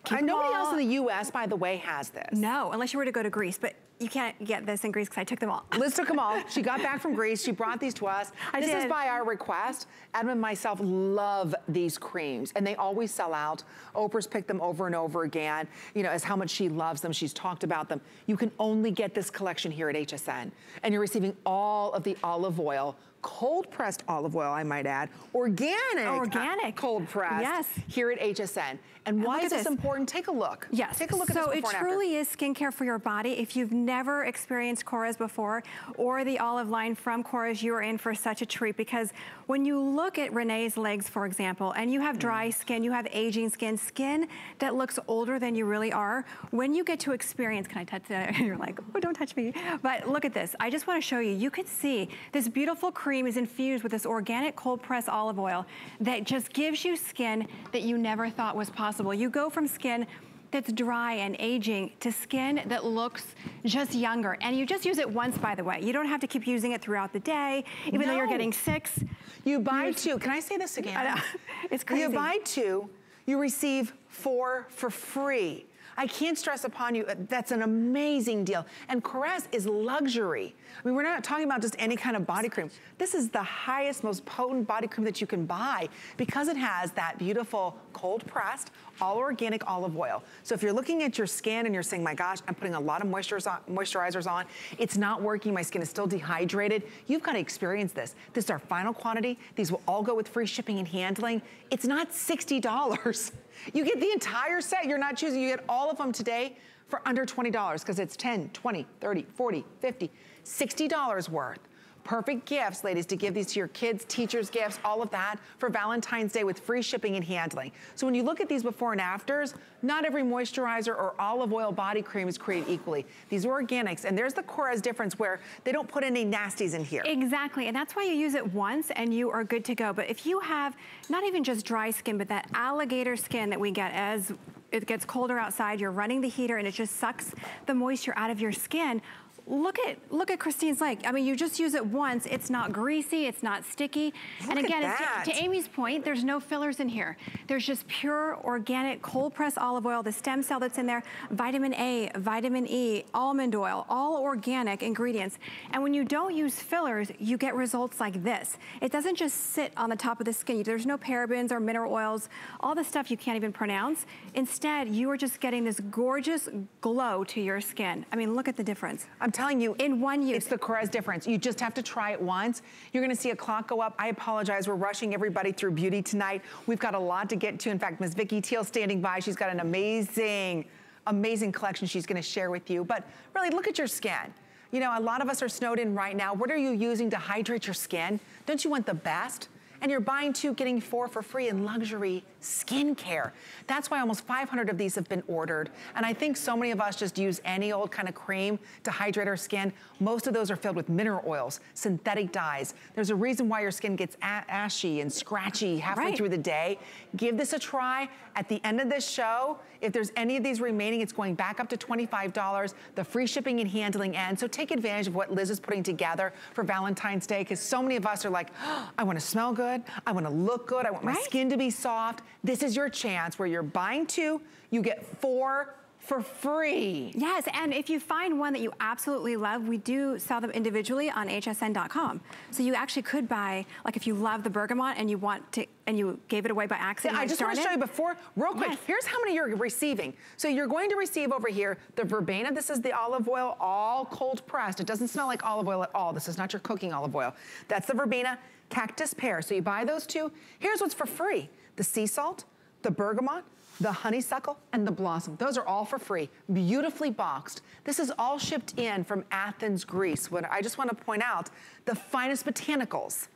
keep And them nobody else in the U.S., by the way, has this. No, unless you were to go to Greece, but you can't get this in Greece because I took them all. Liz took them all. She got back from Greece. She brought these to us. I this is by our request. Adam and myself love these creams, and they always sell out. Oprah's picked them over and over again, you know, as how much she loves them. She's talked about them. You can only get this collection here at HSN, and you're receiving all of the olive oil, cold pressed olive oil, I might add, organic, Organic. cold pressed, Yes. here at HSN. And why look is this important? Take a look. Yes. Take a look at so it and truly is skincare for your body. If you've never experienced Korres before or the olive line from Korres, you are in for such a treat because when you look at Renee's legs, for example, and you have dry mm. skin, you have aging skin, skin that looks older than you really are, when you get to experience, can I touch that? You're like, oh, don't touch me. But look at this. I just want to show you, you can see this beautiful cream is infused with this organic cold press olive oil that just gives you skin that you never thought was possible. You go from skin that's dry and aging to skin that looks just younger. And you just use it once, by the way. You don't have to keep using it throughout the day, even no. though you're getting six. You buy two. Can I say this again? It's crazy. You buy two, you receive four for free. I can't stress upon you, uh, that's an amazing deal. And Korres is luxury. I mean, we're not talking about just any kind of body cream. This is the highest, most potent body cream that you can buy because it has that beautiful cold pressed, all organic olive oil. So if you're looking at your skin and you're saying, my gosh, I'm putting a lot of moisturizers on, it's not working, my skin is still dehydrated, you've got to experience this. This is our final quantity. These will all go with free shipping and handling. It's not $60. You get the entire set. You're not choosing. You get all of them today for under $20 because it's 10, 20, 30, 40, 50, $60 worth. Perfect gifts, ladies, to give these to your kids, teachers gifts, all of that for Valentine's Day with free shipping and handling. So when you look at these before and afters, not every moisturizer or olive oil body cream is created equally. These are organics, and there's the Korres difference where they don't put any nasties in here. Exactly, and that's why you use it once and you are good to go. But if you have not even just dry skin, but that alligator skin that we get as it gets colder outside, you're running the heater and it just sucks the moisture out of your skin, look at look at Christine's leg. I mean, you just use it once. It's not greasy. It's not sticky. Look and again, to, to, Amy's point, there's no fillers in here. There's just pure organic cold press olive oil, the stem cell that's in there, vitamin A, vitamin E, almond oil, all organic ingredients. And when you don't use fillers, you get results like this. It doesn't just sit on the top of the skin. There's no parabens or mineral oils, all the stuff you can't even pronounce. Instead, you are just getting this gorgeous glow to your skin. I mean, look at the difference. I'm telling you. In one use. It's the Korres difference. You just have to try it once. You're gonna see a clock go up. I apologize, we're rushing everybody through beauty tonight. We've got a lot to get to. In fact, Ms. Vicky Tiel standing by. She's got an amazing, amazing collection she's gonna share with you. But really, look at your skin. You know, a lot of us are snowed in right now. What are you using to hydrate your skin? Don't you want the best? And you're buying two, getting four for free in luxury skincare. That's why almost 500 of these have been ordered. And I think so many of us just use any old kind of cream to hydrate our skin. Most of those are filled with mineral oils, synthetic dyes. There's a reason why your skin gets ashy and scratchy halfway right. through the day. Give this a try. At the end of this show, if there's any of these remaining, it's going back up to $25. The free shipping and handling ends. So take advantage of what Liz is putting together for Valentine's Day because so many of us are like, oh, I want to smell good. I want to look good. I want my right? skin to be soft. This is your chance where you're buying two, you get four for free. Yes, and if you find one that you absolutely love, we do sell them individually on hsn.com. So you actually could buy, like if you love the bergamot and you want to, and you gave it away by accident. Yeah, I just want to show you before, real quick, yes. here's how many you're receiving. So you're going to receive over here the verbena. This is the olive oil, all cold pressed. It doesn't smell like olive oil at all. This is not your cooking olive oil. That's the verbena cactus pear. So you buy those two. Here's what's for free. The sea salt, the bergamot, the honeysuckle, and the blossom. Those are all for free, beautifully boxed. This is all shipped in from Athens, Greece. What I just want to point out, the finest botanicals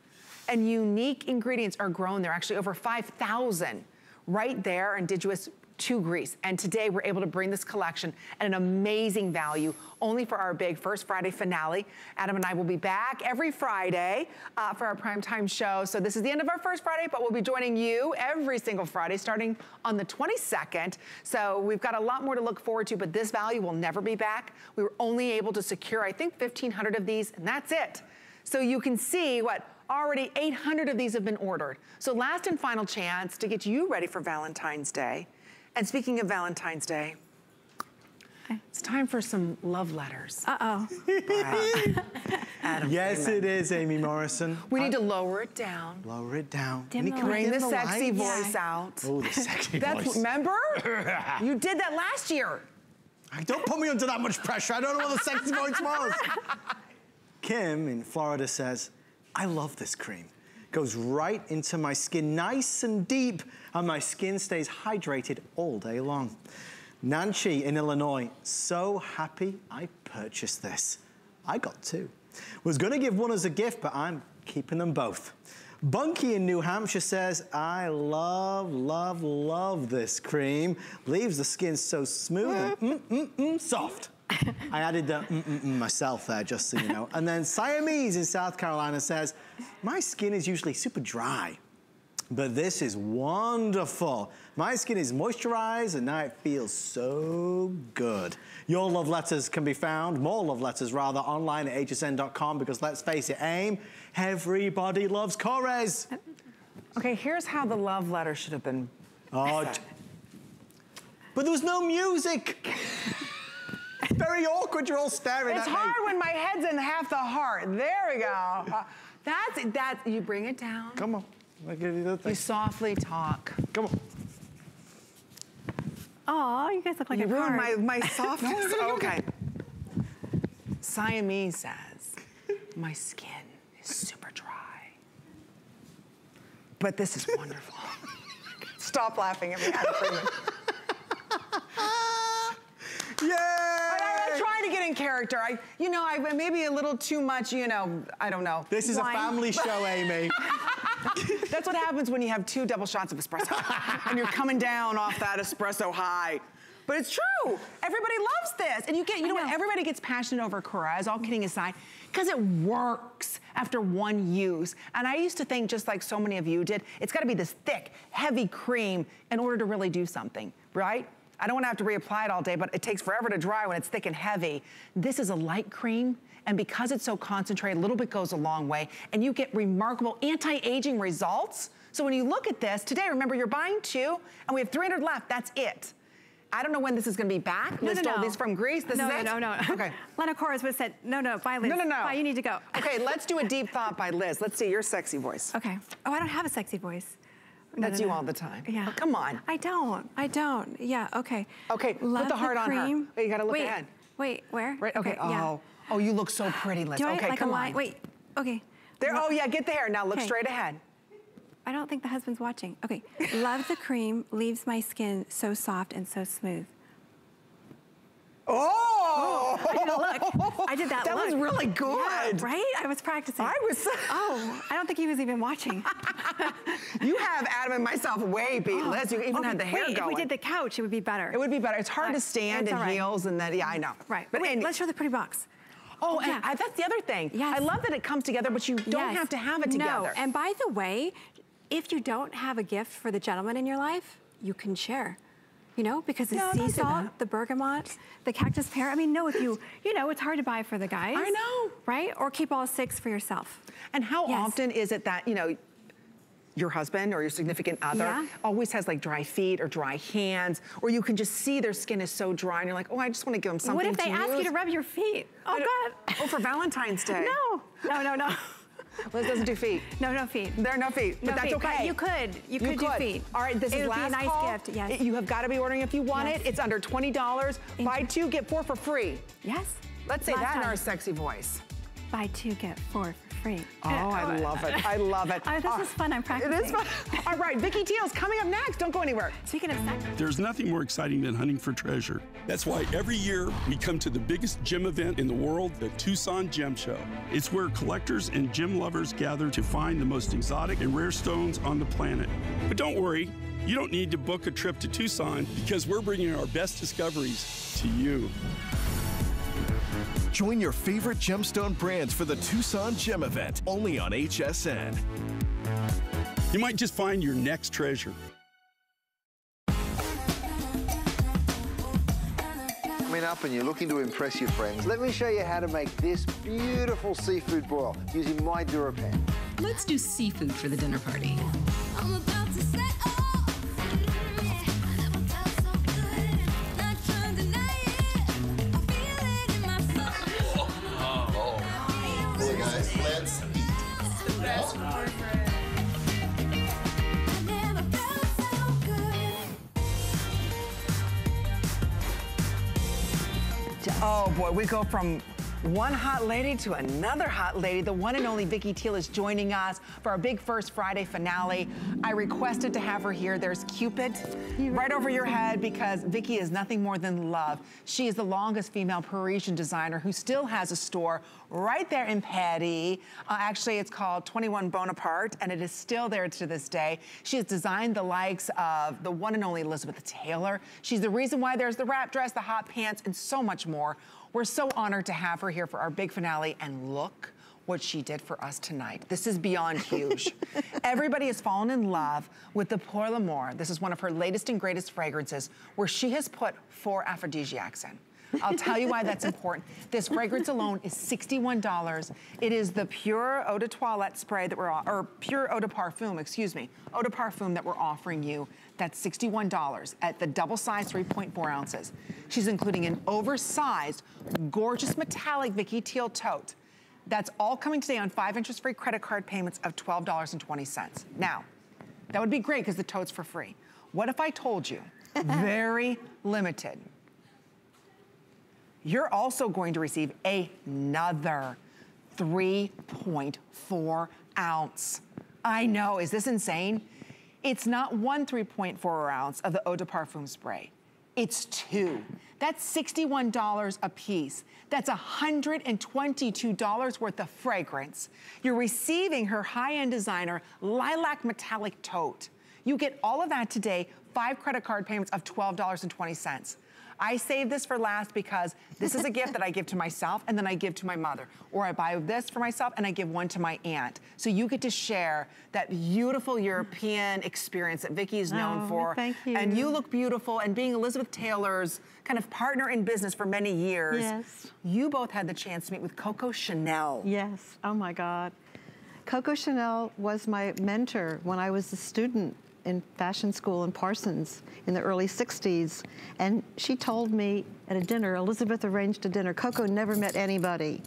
and unique ingredients are grown there, actually over 5,000 right there, indigenous to Greece. And today we're able to bring this collection at an amazing value only for our big First Friday finale. Adam and I will be back every Friday uh, for our primetime show. So this is the end of our First Friday, but we'll be joining you every single Friday starting on the 22nd. So we've got a lot more to look forward to, but this value will never be back. We were only able to secure, I think, 1,500 of these, and that's it. So you can see what already 800 of these have been ordered. So last and final chance to get you ready for Valentine's Day. And speaking of Valentine's Day, okay. it's time for some love letters. Uh-oh. Uh, Adam yes, Freeman. it is, Amy Morrison. We need uh, to lower it down. Lower it down. Dim the bring the, the sexy voice yeah. out. Oh, the sexy That's, voice. Remember? you did that last year. Don't put me under that much pressure. I don't know what the sexy voice was. Kim in Florida says, I love this cream goes right into my skin, nice and deep, and my skin stays hydrated all day long. Nancy in Illinois, so happy I purchased this. I got two. Was gonna give one as a gift, but I'm keeping them both. Bunky in New Hampshire says, I love, love, love this cream. Leaves the skin so smooth and mm, mm, mm, soft. I added the mm, mm, mm myself there, just so you know. And then Siamese in South Carolina says, my skin is usually super dry, but this is wonderful. My skin is moisturized and now it feels so good. Your love letters can be found, more love letters rather, online at hsn.com because let's face it, AIM, everybody loves Korres. Okay, here's how the love letter should have been. Oh, but there was no music. Very awkward, you're all staring it's at me. It's hard when my head's in half the heart. There we go. Uh, that's, that, you bring it down. Come on. I'll give you the thing. You softly talk. Come on. Oh, you guys look like you a ruined my, my softness. okay. Siamese says, my skin is super dry. But this is wonderful. Stop laughing at me, Adam Freeman. Yay! I, am trying to get in character. I, you know, I maybe a little too much, you know, I don't know. This is Wine. a family show, Amy. That's what happens when you have two double shots of espresso and you're coming down off that espresso high. But it's true. Everybody loves this. And you get, you know, know, what? Everybody gets passionate over Korres, all kidding aside, because it works after one use. And I used to think, just like so many of you did, it's gotta be this thick, heavy cream in order to really do something, right? I don't wanna have to reapply it all day, but it takes forever to dry when it's thick and heavy. This is a light cream and because it's so concentrated, a little bit goes a long way, and you get remarkable anti-aging results. So when you look at this, today, remember you're buying two, and we have 300 left, that's it. I don't know when this is gonna be back. No, Liz no, no. these from Greece. This no, is no, it? No, no, no. Okay. Lena would have said, no, no, bye, Liz. No, no, no. Bye, you need to go. Okay, let's do a deep thought by Liz. Let's see your sexy voice. Okay. Oh, I don't have a sexy voice. That's no, no, you all the time. Yeah. Oh, come on. I don't. I don't. Yeah, okay. Okay, Love put the heart the on her. You gotta look Wait. ahead. Wait, where? Right, okay, okay oh. Yeah. Oh, you look so pretty, Liz. Do okay, I like come? On. Wait, okay. There, oh yeah, get the hair. Now look okay. straight ahead. I don't think the husband's watching. Okay, love the cream, leaves my skin so soft and so smooth. Oh! oh I look. I did that That look. was really good. Yeah, right? I was practicing. I was. oh, I don't think he was even watching. you have Adam and myself way beat, oh, Liz. You even had the hair wait, going. if we did the couch, it would be better. It would be better. It's hard uh, to stand in right. heels and then, yeah, I know. Right, but wait, let's show the pretty box. Oh, yeah. and I, that's the other thing. Yes. I love that it comes together, but you don't yes. have to have it together. No, and by the way, if you don't have a gift for the gentleman in your life, you can share you know, because the no, sea salt, the bergamot, the cactus pear. I mean, no, if you, you know, it's hard to buy for the guys. I know. Right? Or keep all six for yourself. And how yes. often is it that, you know, your husband or your significant other yeah. always has like dry feet or dry hands, or you can just see their skin is so dry and you're like, oh, I just want to give them something What if they ask use? you to rub your feet? Oh, God. Oh, for Valentine's Day. no, no, no, no. Liz doesn't do feet. No, no feet. There are no feet, no but that's feet, okay. But you could, you, you could, do feet. All right, this it is last nice call. gift, yes. You have got to be ordering if you want yes. it. It's under $20. Buy two, get four for free. Yes. Let's say last that time. in our sexy voice. Buy two, get four free. Oh, I love it. I love it. Oh, this uh, is fun. I'm practicing. It is fun. All right, Vicky Tiel's coming up next. Don't go anywhere. Speaking of sex. There's nothing more exciting than hunting for treasure. That's why every year we come to the biggest gem event in the world, the Tucson Gem Show. It's where collectors and gem lovers gather to find the most exotic and rare stones on the planet. But don't worry, you don't need to book a trip to Tucson because we're bringing our best discoveries to you. Join your favorite gemstone brands for the Tucson Gem event, only on HSN. You might just find your next treasure. Coming up and you're looking to impress your friends, let me show you how to make this beautiful seafood boil using my DuraPan. Let's do seafood for the dinner party. Oh, Oh boy, we go from One hot lady to another hot lady. The one and only Vicky Tiel is joining us for our big first Friday finale. I requested to have her here. There's Cupid right over your head because Vicky is nothing more than love. She is the longest female Parisian designer who still has a store right there in Paris. Uh, actually, it's called 21 Bonaparte, and it is still there to this day. She has designed the likes of the one and only Elizabeth Taylor. She's the reason why there's the wrap dress, the hot pants, and so much more. We're so honored to have her here for our big finale, and look what she did for us tonight. This is beyond huge. Everybody has fallen in love with the Pour l'Amour. This is one of her latest and greatest fragrances where she has put four aphrodisiacs in. I'll tell you why that's important. This fragrance alone is $61. It is the pure eau de toilette spray that we're, or pure eau de parfum, excuse me, eau de parfum that we're offering you. That's $61 at the double size 3.4 ounces. She's including an oversized, gorgeous metallic Vicky Tiel tote. That's all coming today on five interest-free credit card payments of $12.20. Now, that would be great because the tote's for free. What if I told you, very limited, you're also going to receive another 3.4 ounce. I know, is this insane? It's not one 3.4 ounce of the Eau de Parfum spray. It's two. That's $61 a piece. That's $122 worth of fragrance. You're receiving her high-end designer lilac metallic tote. You get all of that today, five credit card payments of $12.20. I save this for last because this is a gift that I give to myself and then I give to my mother. Or I buy this for myself and I give one to my aunt. So you get to share that beautiful European experience that Vicky is known Oh, for. thank you. And you look beautiful and being Elizabeth Taylor's kind of partner in business for many years. Yes. You both had the chance to meet with Coco Chanel. Yes. Oh my God. Coco Chanel was my mentor when I was a student in fashion school in Parsons in the early 60s. And she told me at a dinner, Elizabeth arranged a dinner. Coco never met anybody,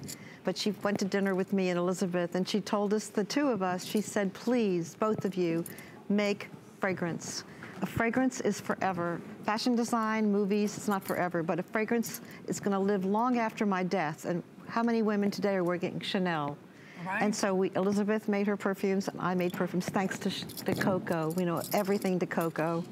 but she went to dinner with me and Elizabeth, and she told us, the two of us, she said, please, both of you, make fragrance. A fragrance is forever. Fashion design, movies, it's not forever, but a fragrance is gonna live long after my death. And how many women today are wearing Chanel? Right. And so we, Elizabeth made her perfumes and I made perfumes thanks to, Coco. We know everything to Coco.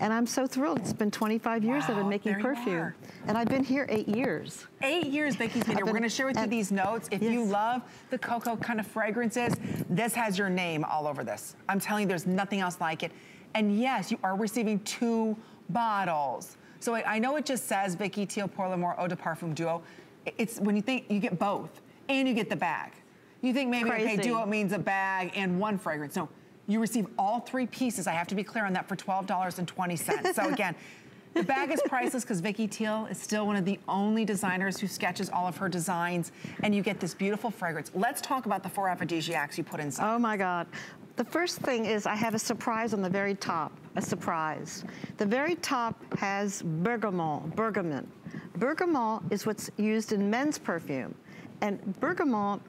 And I'm so thrilled. It's been 25 years I've been making perfume. And I've been here eight years. Eight years Vicky's been here. We're gonna share with you these notes. If you love the cocoa kind of fragrances, this has your name all over this. I'm telling you, there's nothing else like it. And yes, you are receiving two bottles. So I, I know it just says Vicky Tiel Pour l'Amour Eau de Parfum Duo. It's when you think, you get both and you get the bag. You think maybe, okay, duo means a bag and one fragrance. No, you receive all three pieces. I have to be clear on that for $12.20. so again, the bag is priceless because Vicky Tiel is still one of the only designers who sketches all of her designs, and you get this beautiful fragrance. Let's talk about the four aphrodisiacs you put inside. Oh my God. The first thing is I have a surprise on the very top, a surprise. The very top has bergamot, bergamot. Bergamot is what's used in men's perfume. And bergamot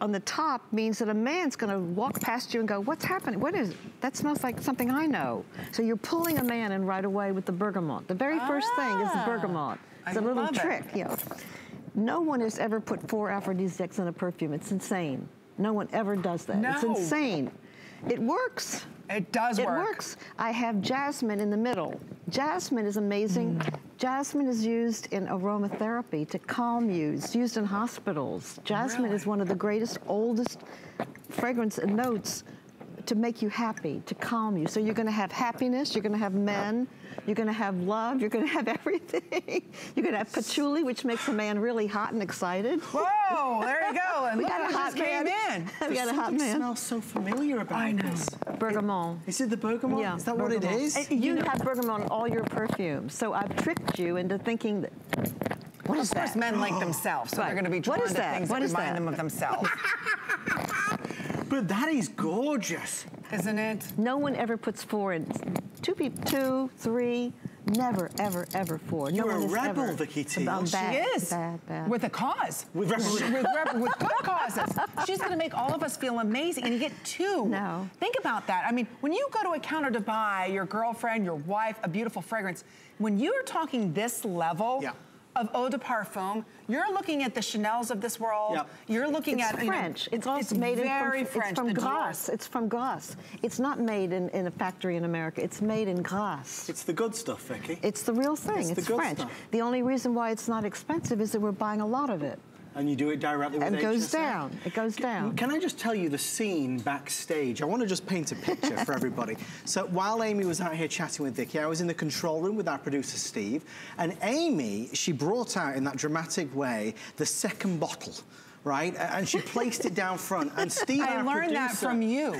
on the top means that a man's gonna walk past you and go, what's happening? What is, that smells like something I know. So you're pulling a man in right away with the bergamot. The very first thing is the Ah, bergamot. It's I a little love it. trick, you know. No one has ever put four aphrodisiacs in a perfume. It's insane. No one ever does that. It's insane. It works. It does It work. It works. I have jasmine in the middle. Jasmine is amazing. Mm. Jasmine is used in aromatherapy to calm you. It's used in hospitals. Jasmine is one of the greatest, oldest fragrance and notes to make you happy, to calm you. So you're going to have happiness, you're going to have men, you're going to have love, you're going to have everything. you're going to have patchouli, which makes a man really hot and excited. Whoa, there you go. And we look got a hot just came man. in. we got a hot man. smells so familiar about I know. Bergamot. Is it the bergamot? Yeah, Is that what it bergamot. is? And You have bergamot in all your perfumes, so I've tricked you into thinking that. What is of course, that? men like themselves, so Right. they're going to be drawn What is to that? things What that is remind that? them of themselves. But that is gorgeous. Isn't it? No one ever puts four in. Two people, two, three, never, ever, ever four. You're no a one has rebel, ever. Vicky Tiel. I'm She is. Bad, bad. With a cause. With rebel- with, with good causes. She's going to make all of us feel amazing. And you get two. No. Think about that. I mean, when you go to a counter to buy your girlfriend, your wife, a beautiful fragrance, when you're talking this level, Yeah. Of eau de parfum. You're looking at the Chanel's of this world. Yep. You're looking it's at you know, French. it's also made very in from, French. It's from the Grasse. It's from Grasse. It's not made in, in a factory in America. It's made in Grasse. It's the good stuff, Vicky. It's the real thing. It's It's, the good French. stuff. The only reason why it's not expensive is that we're buying a lot of it. And you do it directly with And it goes down. It goes down. Can I just tell you the scene backstage? I want to just paint a picture for everybody. So while Amy was out here chatting with Vicky, I was in the control room with our producer Steve, and Amy, she brought out in that dramatic way the second bottle. Right, and she placed it down front. And Steve, I learned that from you.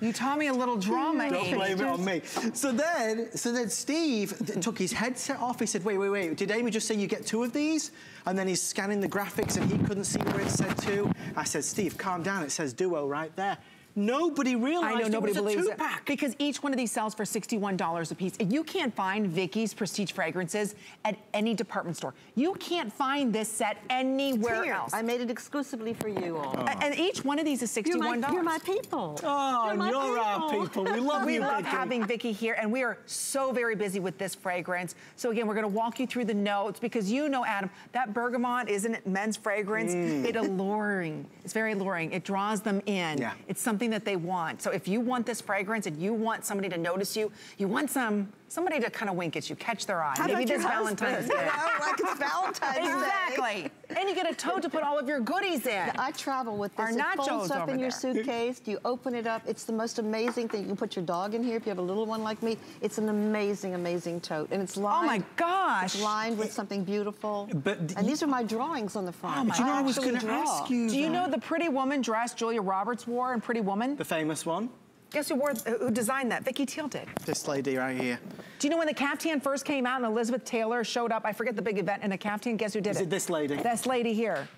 you taught me a little drama, Don't blame it on me. So then, so then Steve took his headset off. He said, wait, wait, wait, did Amy just say you get two of these? And then he's scanning the graphics and he couldn't see where it said two. I said, Steve, calm down. It says duo right there. Nobody realized I know it nobody was a believes it two-pack. because each one of these sells for $61 a piece. You can't find Vicky's Prestige fragrances at any department store. You can't find this set anywhere Here, else. I made it exclusively for you all. A- And each one of these is You're my, $61. you're my people. Oh, You're my you're our people. We love we you, love Vicky. having Vicky here, and we are so very busy with this fragrance. So again, we're going to walk you through the notes because you know, Adam, that bergamot isn't it men's fragrance. Mm. It alluring. It's very alluring. It draws them in. Yeah. It's something that they want. So if you want this fragrance and you want somebody to notice you, you want some somebody to kind of wink at you, catch their eye. How Maybe about this Valentine's husband? Day. Oh, you know, like it's Valentine's Day. Exactly. And you get a tote to put all of your goodies in. I travel with Our this. It folds up over in your there. suitcase. You open it up. It's the most amazing thing. You can put your dog in here if you have a little one like me. It's an amazing, amazing tote. And it's lined. Oh my gosh. It's lined with something beautiful. But and these are my drawings on the front. Oh my Do you know, I was actually going to draw. ask you Do you that. know the pretty woman dress Julia Roberts wore in Pretty Woman? The famous one? Guess who wore who designed that? Vicky Tiel did. This lady right here. Do you know when the caftan first came out and Elizabeth Taylor showed up? I forget the big event in a caftan. Guess who did Is it? it this lady? This lady here.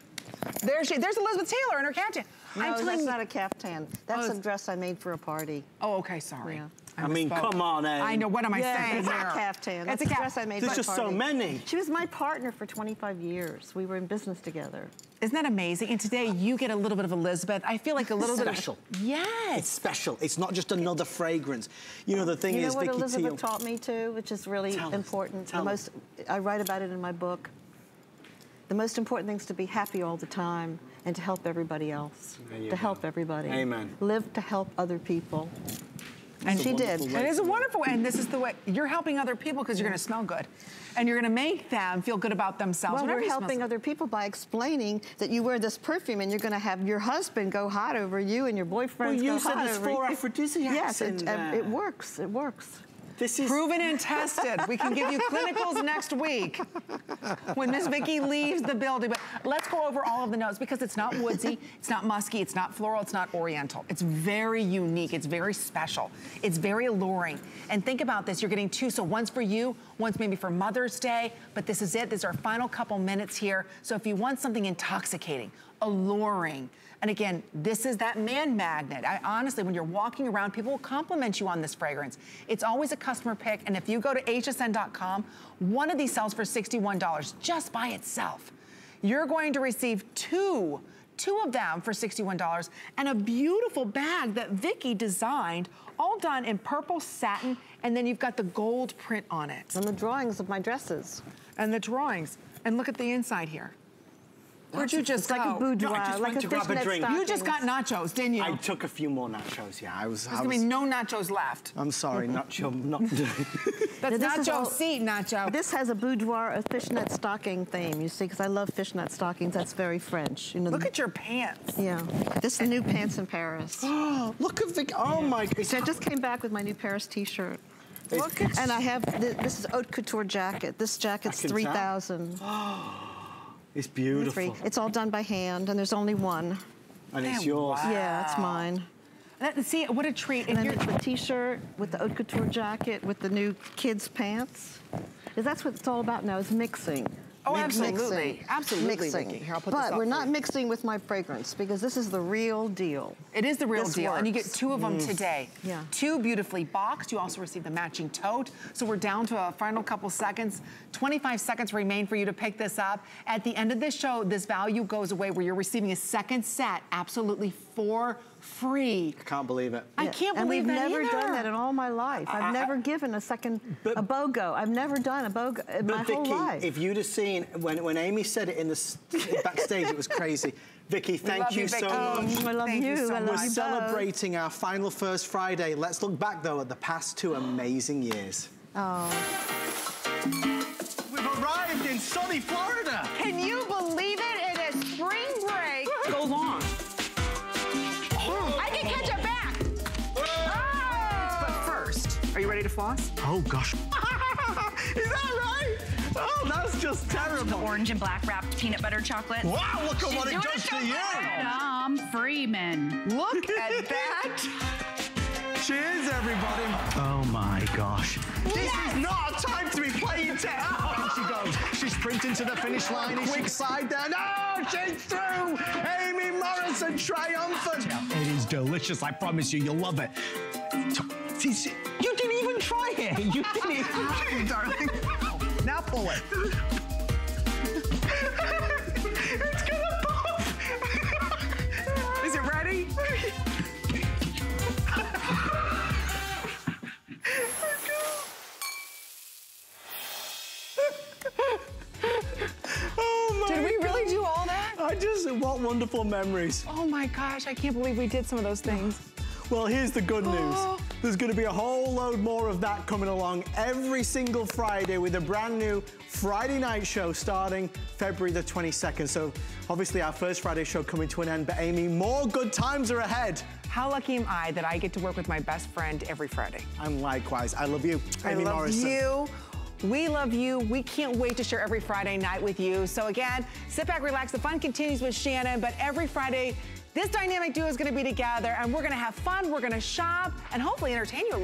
There she. There's Elizabeth Taylor in her caftan. No, I'm telling that's not a caftan. That's Oh, a dress I made for a party. Oh, okay. Sorry. Yeah. I mean, misspoke. come on, Em. I know. What am I yeah, saying it's here? a caftan. It's a a dress I made There's for a just so many. She was my partner for 25 years. We were in business together. Isn't that amazing? And today you get a little bit of Elizabeth. I feel like a little Special. bit. Of, yes. It's special. It's not just another fragrance. You know, the thing You know is, what Vicky Elizabeth Teal. taught me too, which is really Tell important. Tell the us. most I write about it in my book. The most important thing is to be happy all the time and to help everybody else. There To go. help everybody. Amen. Live to help other people. And she did. It is a wonderful, way. and this is the way you're helping other people because you're going to smell good, and you're going to make them feel good about themselves. Well, we're helping other people by explaining that you wear this perfume and you're going to have your husband go hot over you and your boyfriend Well, you go said hot there's over four you. aphrodisiacs Yes, it, uh, it works. It works. This is Proven and tested. We can give you clinicals next week when Miss Vicky leaves the building. But let's go over all of the notes because it's not woodsy, it's not musky, it's not floral, it's not oriental. It's very unique, it's very special, it's very alluring. And think about this, you're getting two, so one's for you, one's maybe for Mother's Day, but this is it. This is our final couple minutes here. So if you want something intoxicating, alluring, and again, this is that man magnet. I honestly, when you're walking around, people will compliment you on this fragrance. It's always a customer pick, and if you go to hsn.com, one of these sells for $61 just by itself. You're going to receive two, two of them for $61, and a beautiful bag that Vicky designed, all done in purple satin, and then you've got the gold print on it. And the drawings of my dresses. And the drawings. And look at the inside here. Where'd you just It's like a boudoir, No, I just like went a to grab a fishnet drink. You just got nachos, didn't you? I took a few more nachos. Yeah, I was. There's I gonna be no nachos left. I'm sorry, nacho. Not. That's Now, this is nacho all- seat nacho. This has a boudoir, a fishnet stocking theme, you see, because I love fishnet stockings. That's very French. You know, Look the- at your pants. Yeah. This is the new pants in Paris. Oh, look at the, Oh my. It's, So I just came back with my new Paris t-shirt. Look at And I have, th- this is haute couture jacket. This jacket's can tell. 3000 it's beautiful. It's all done by hand, and there's only one. And it's yours. wow. Yeah, it's mine. That- see, what a treat. And If then the t-shirt with the haute couture jacket with the new kids' pants. 'Cause that's what it's all about now, is mixing. Oh, Mix- absolutely. Mixing. Absolutely, Mixing. Here, I'll put but this we're not mixing with my fragrance because this is the real deal. it is the real This deal, and you get two of them mm. today. Yeah. Two beautifully boxed. You also receive the matching tote. So we're down to a final couple seconds. 25 seconds remain for you to pick this up. At the end of this show, this value goes away where you're receiving a second set absolutely for free. I can't believe it. I can't and believe we've never either. done that in all my life. I've I- never given a second a BOGO. I've never done a BOGO in my But whole Vicky, life. if you'd have seen when when Amy said it in the backstage, it was crazy. Vicky, thank love you, you, so Vicky. much. I love Thank you you. so I much. love We're you both. celebrating our final first Friday. Let's look back though at the past two amazing years. Oh. We've arrived in sunny Florida. Are you ready to floss? Oh gosh. Is that right? Oh, that's just terrible. The orange and black wrapped peanut butter chocolate. Wow, look at what it does to you. Tom Freeman. Look at that. Cheers, everybody. Oh my gosh. This is not a time to be playing tennis. Oh, she goes. She's sprinting to the finish line. Quick side down. Oh, she's through. Amy Morrison triumphant. It is delicious. I promise you, you'll love it. You didn't even try it. You try it, darling. Now pull it. it's gonna pop. Is it ready? Oh my Did we really do all that? I just, what wonderful memories. Oh my gosh, I can't believe we did some of those things. Well, here's the good news. Oh. There's going to be a whole load more of that coming along every single Friday with a brand new Friday night show starting February the 22nd. So obviously our first Friday show coming to an end, but Amy, more good times are ahead. How lucky am I that I get to work with my best friend every Friday? I'm likewise, I love you, Amy I love Morrison. you. We love you. We can't wait to share every Friday night with you. So again, sit back, relax. The fun continues with Shannon, but every Friday, this dynamic duo is going to be together and we're going to have fun. We're going to shop and hopefully entertain you a little.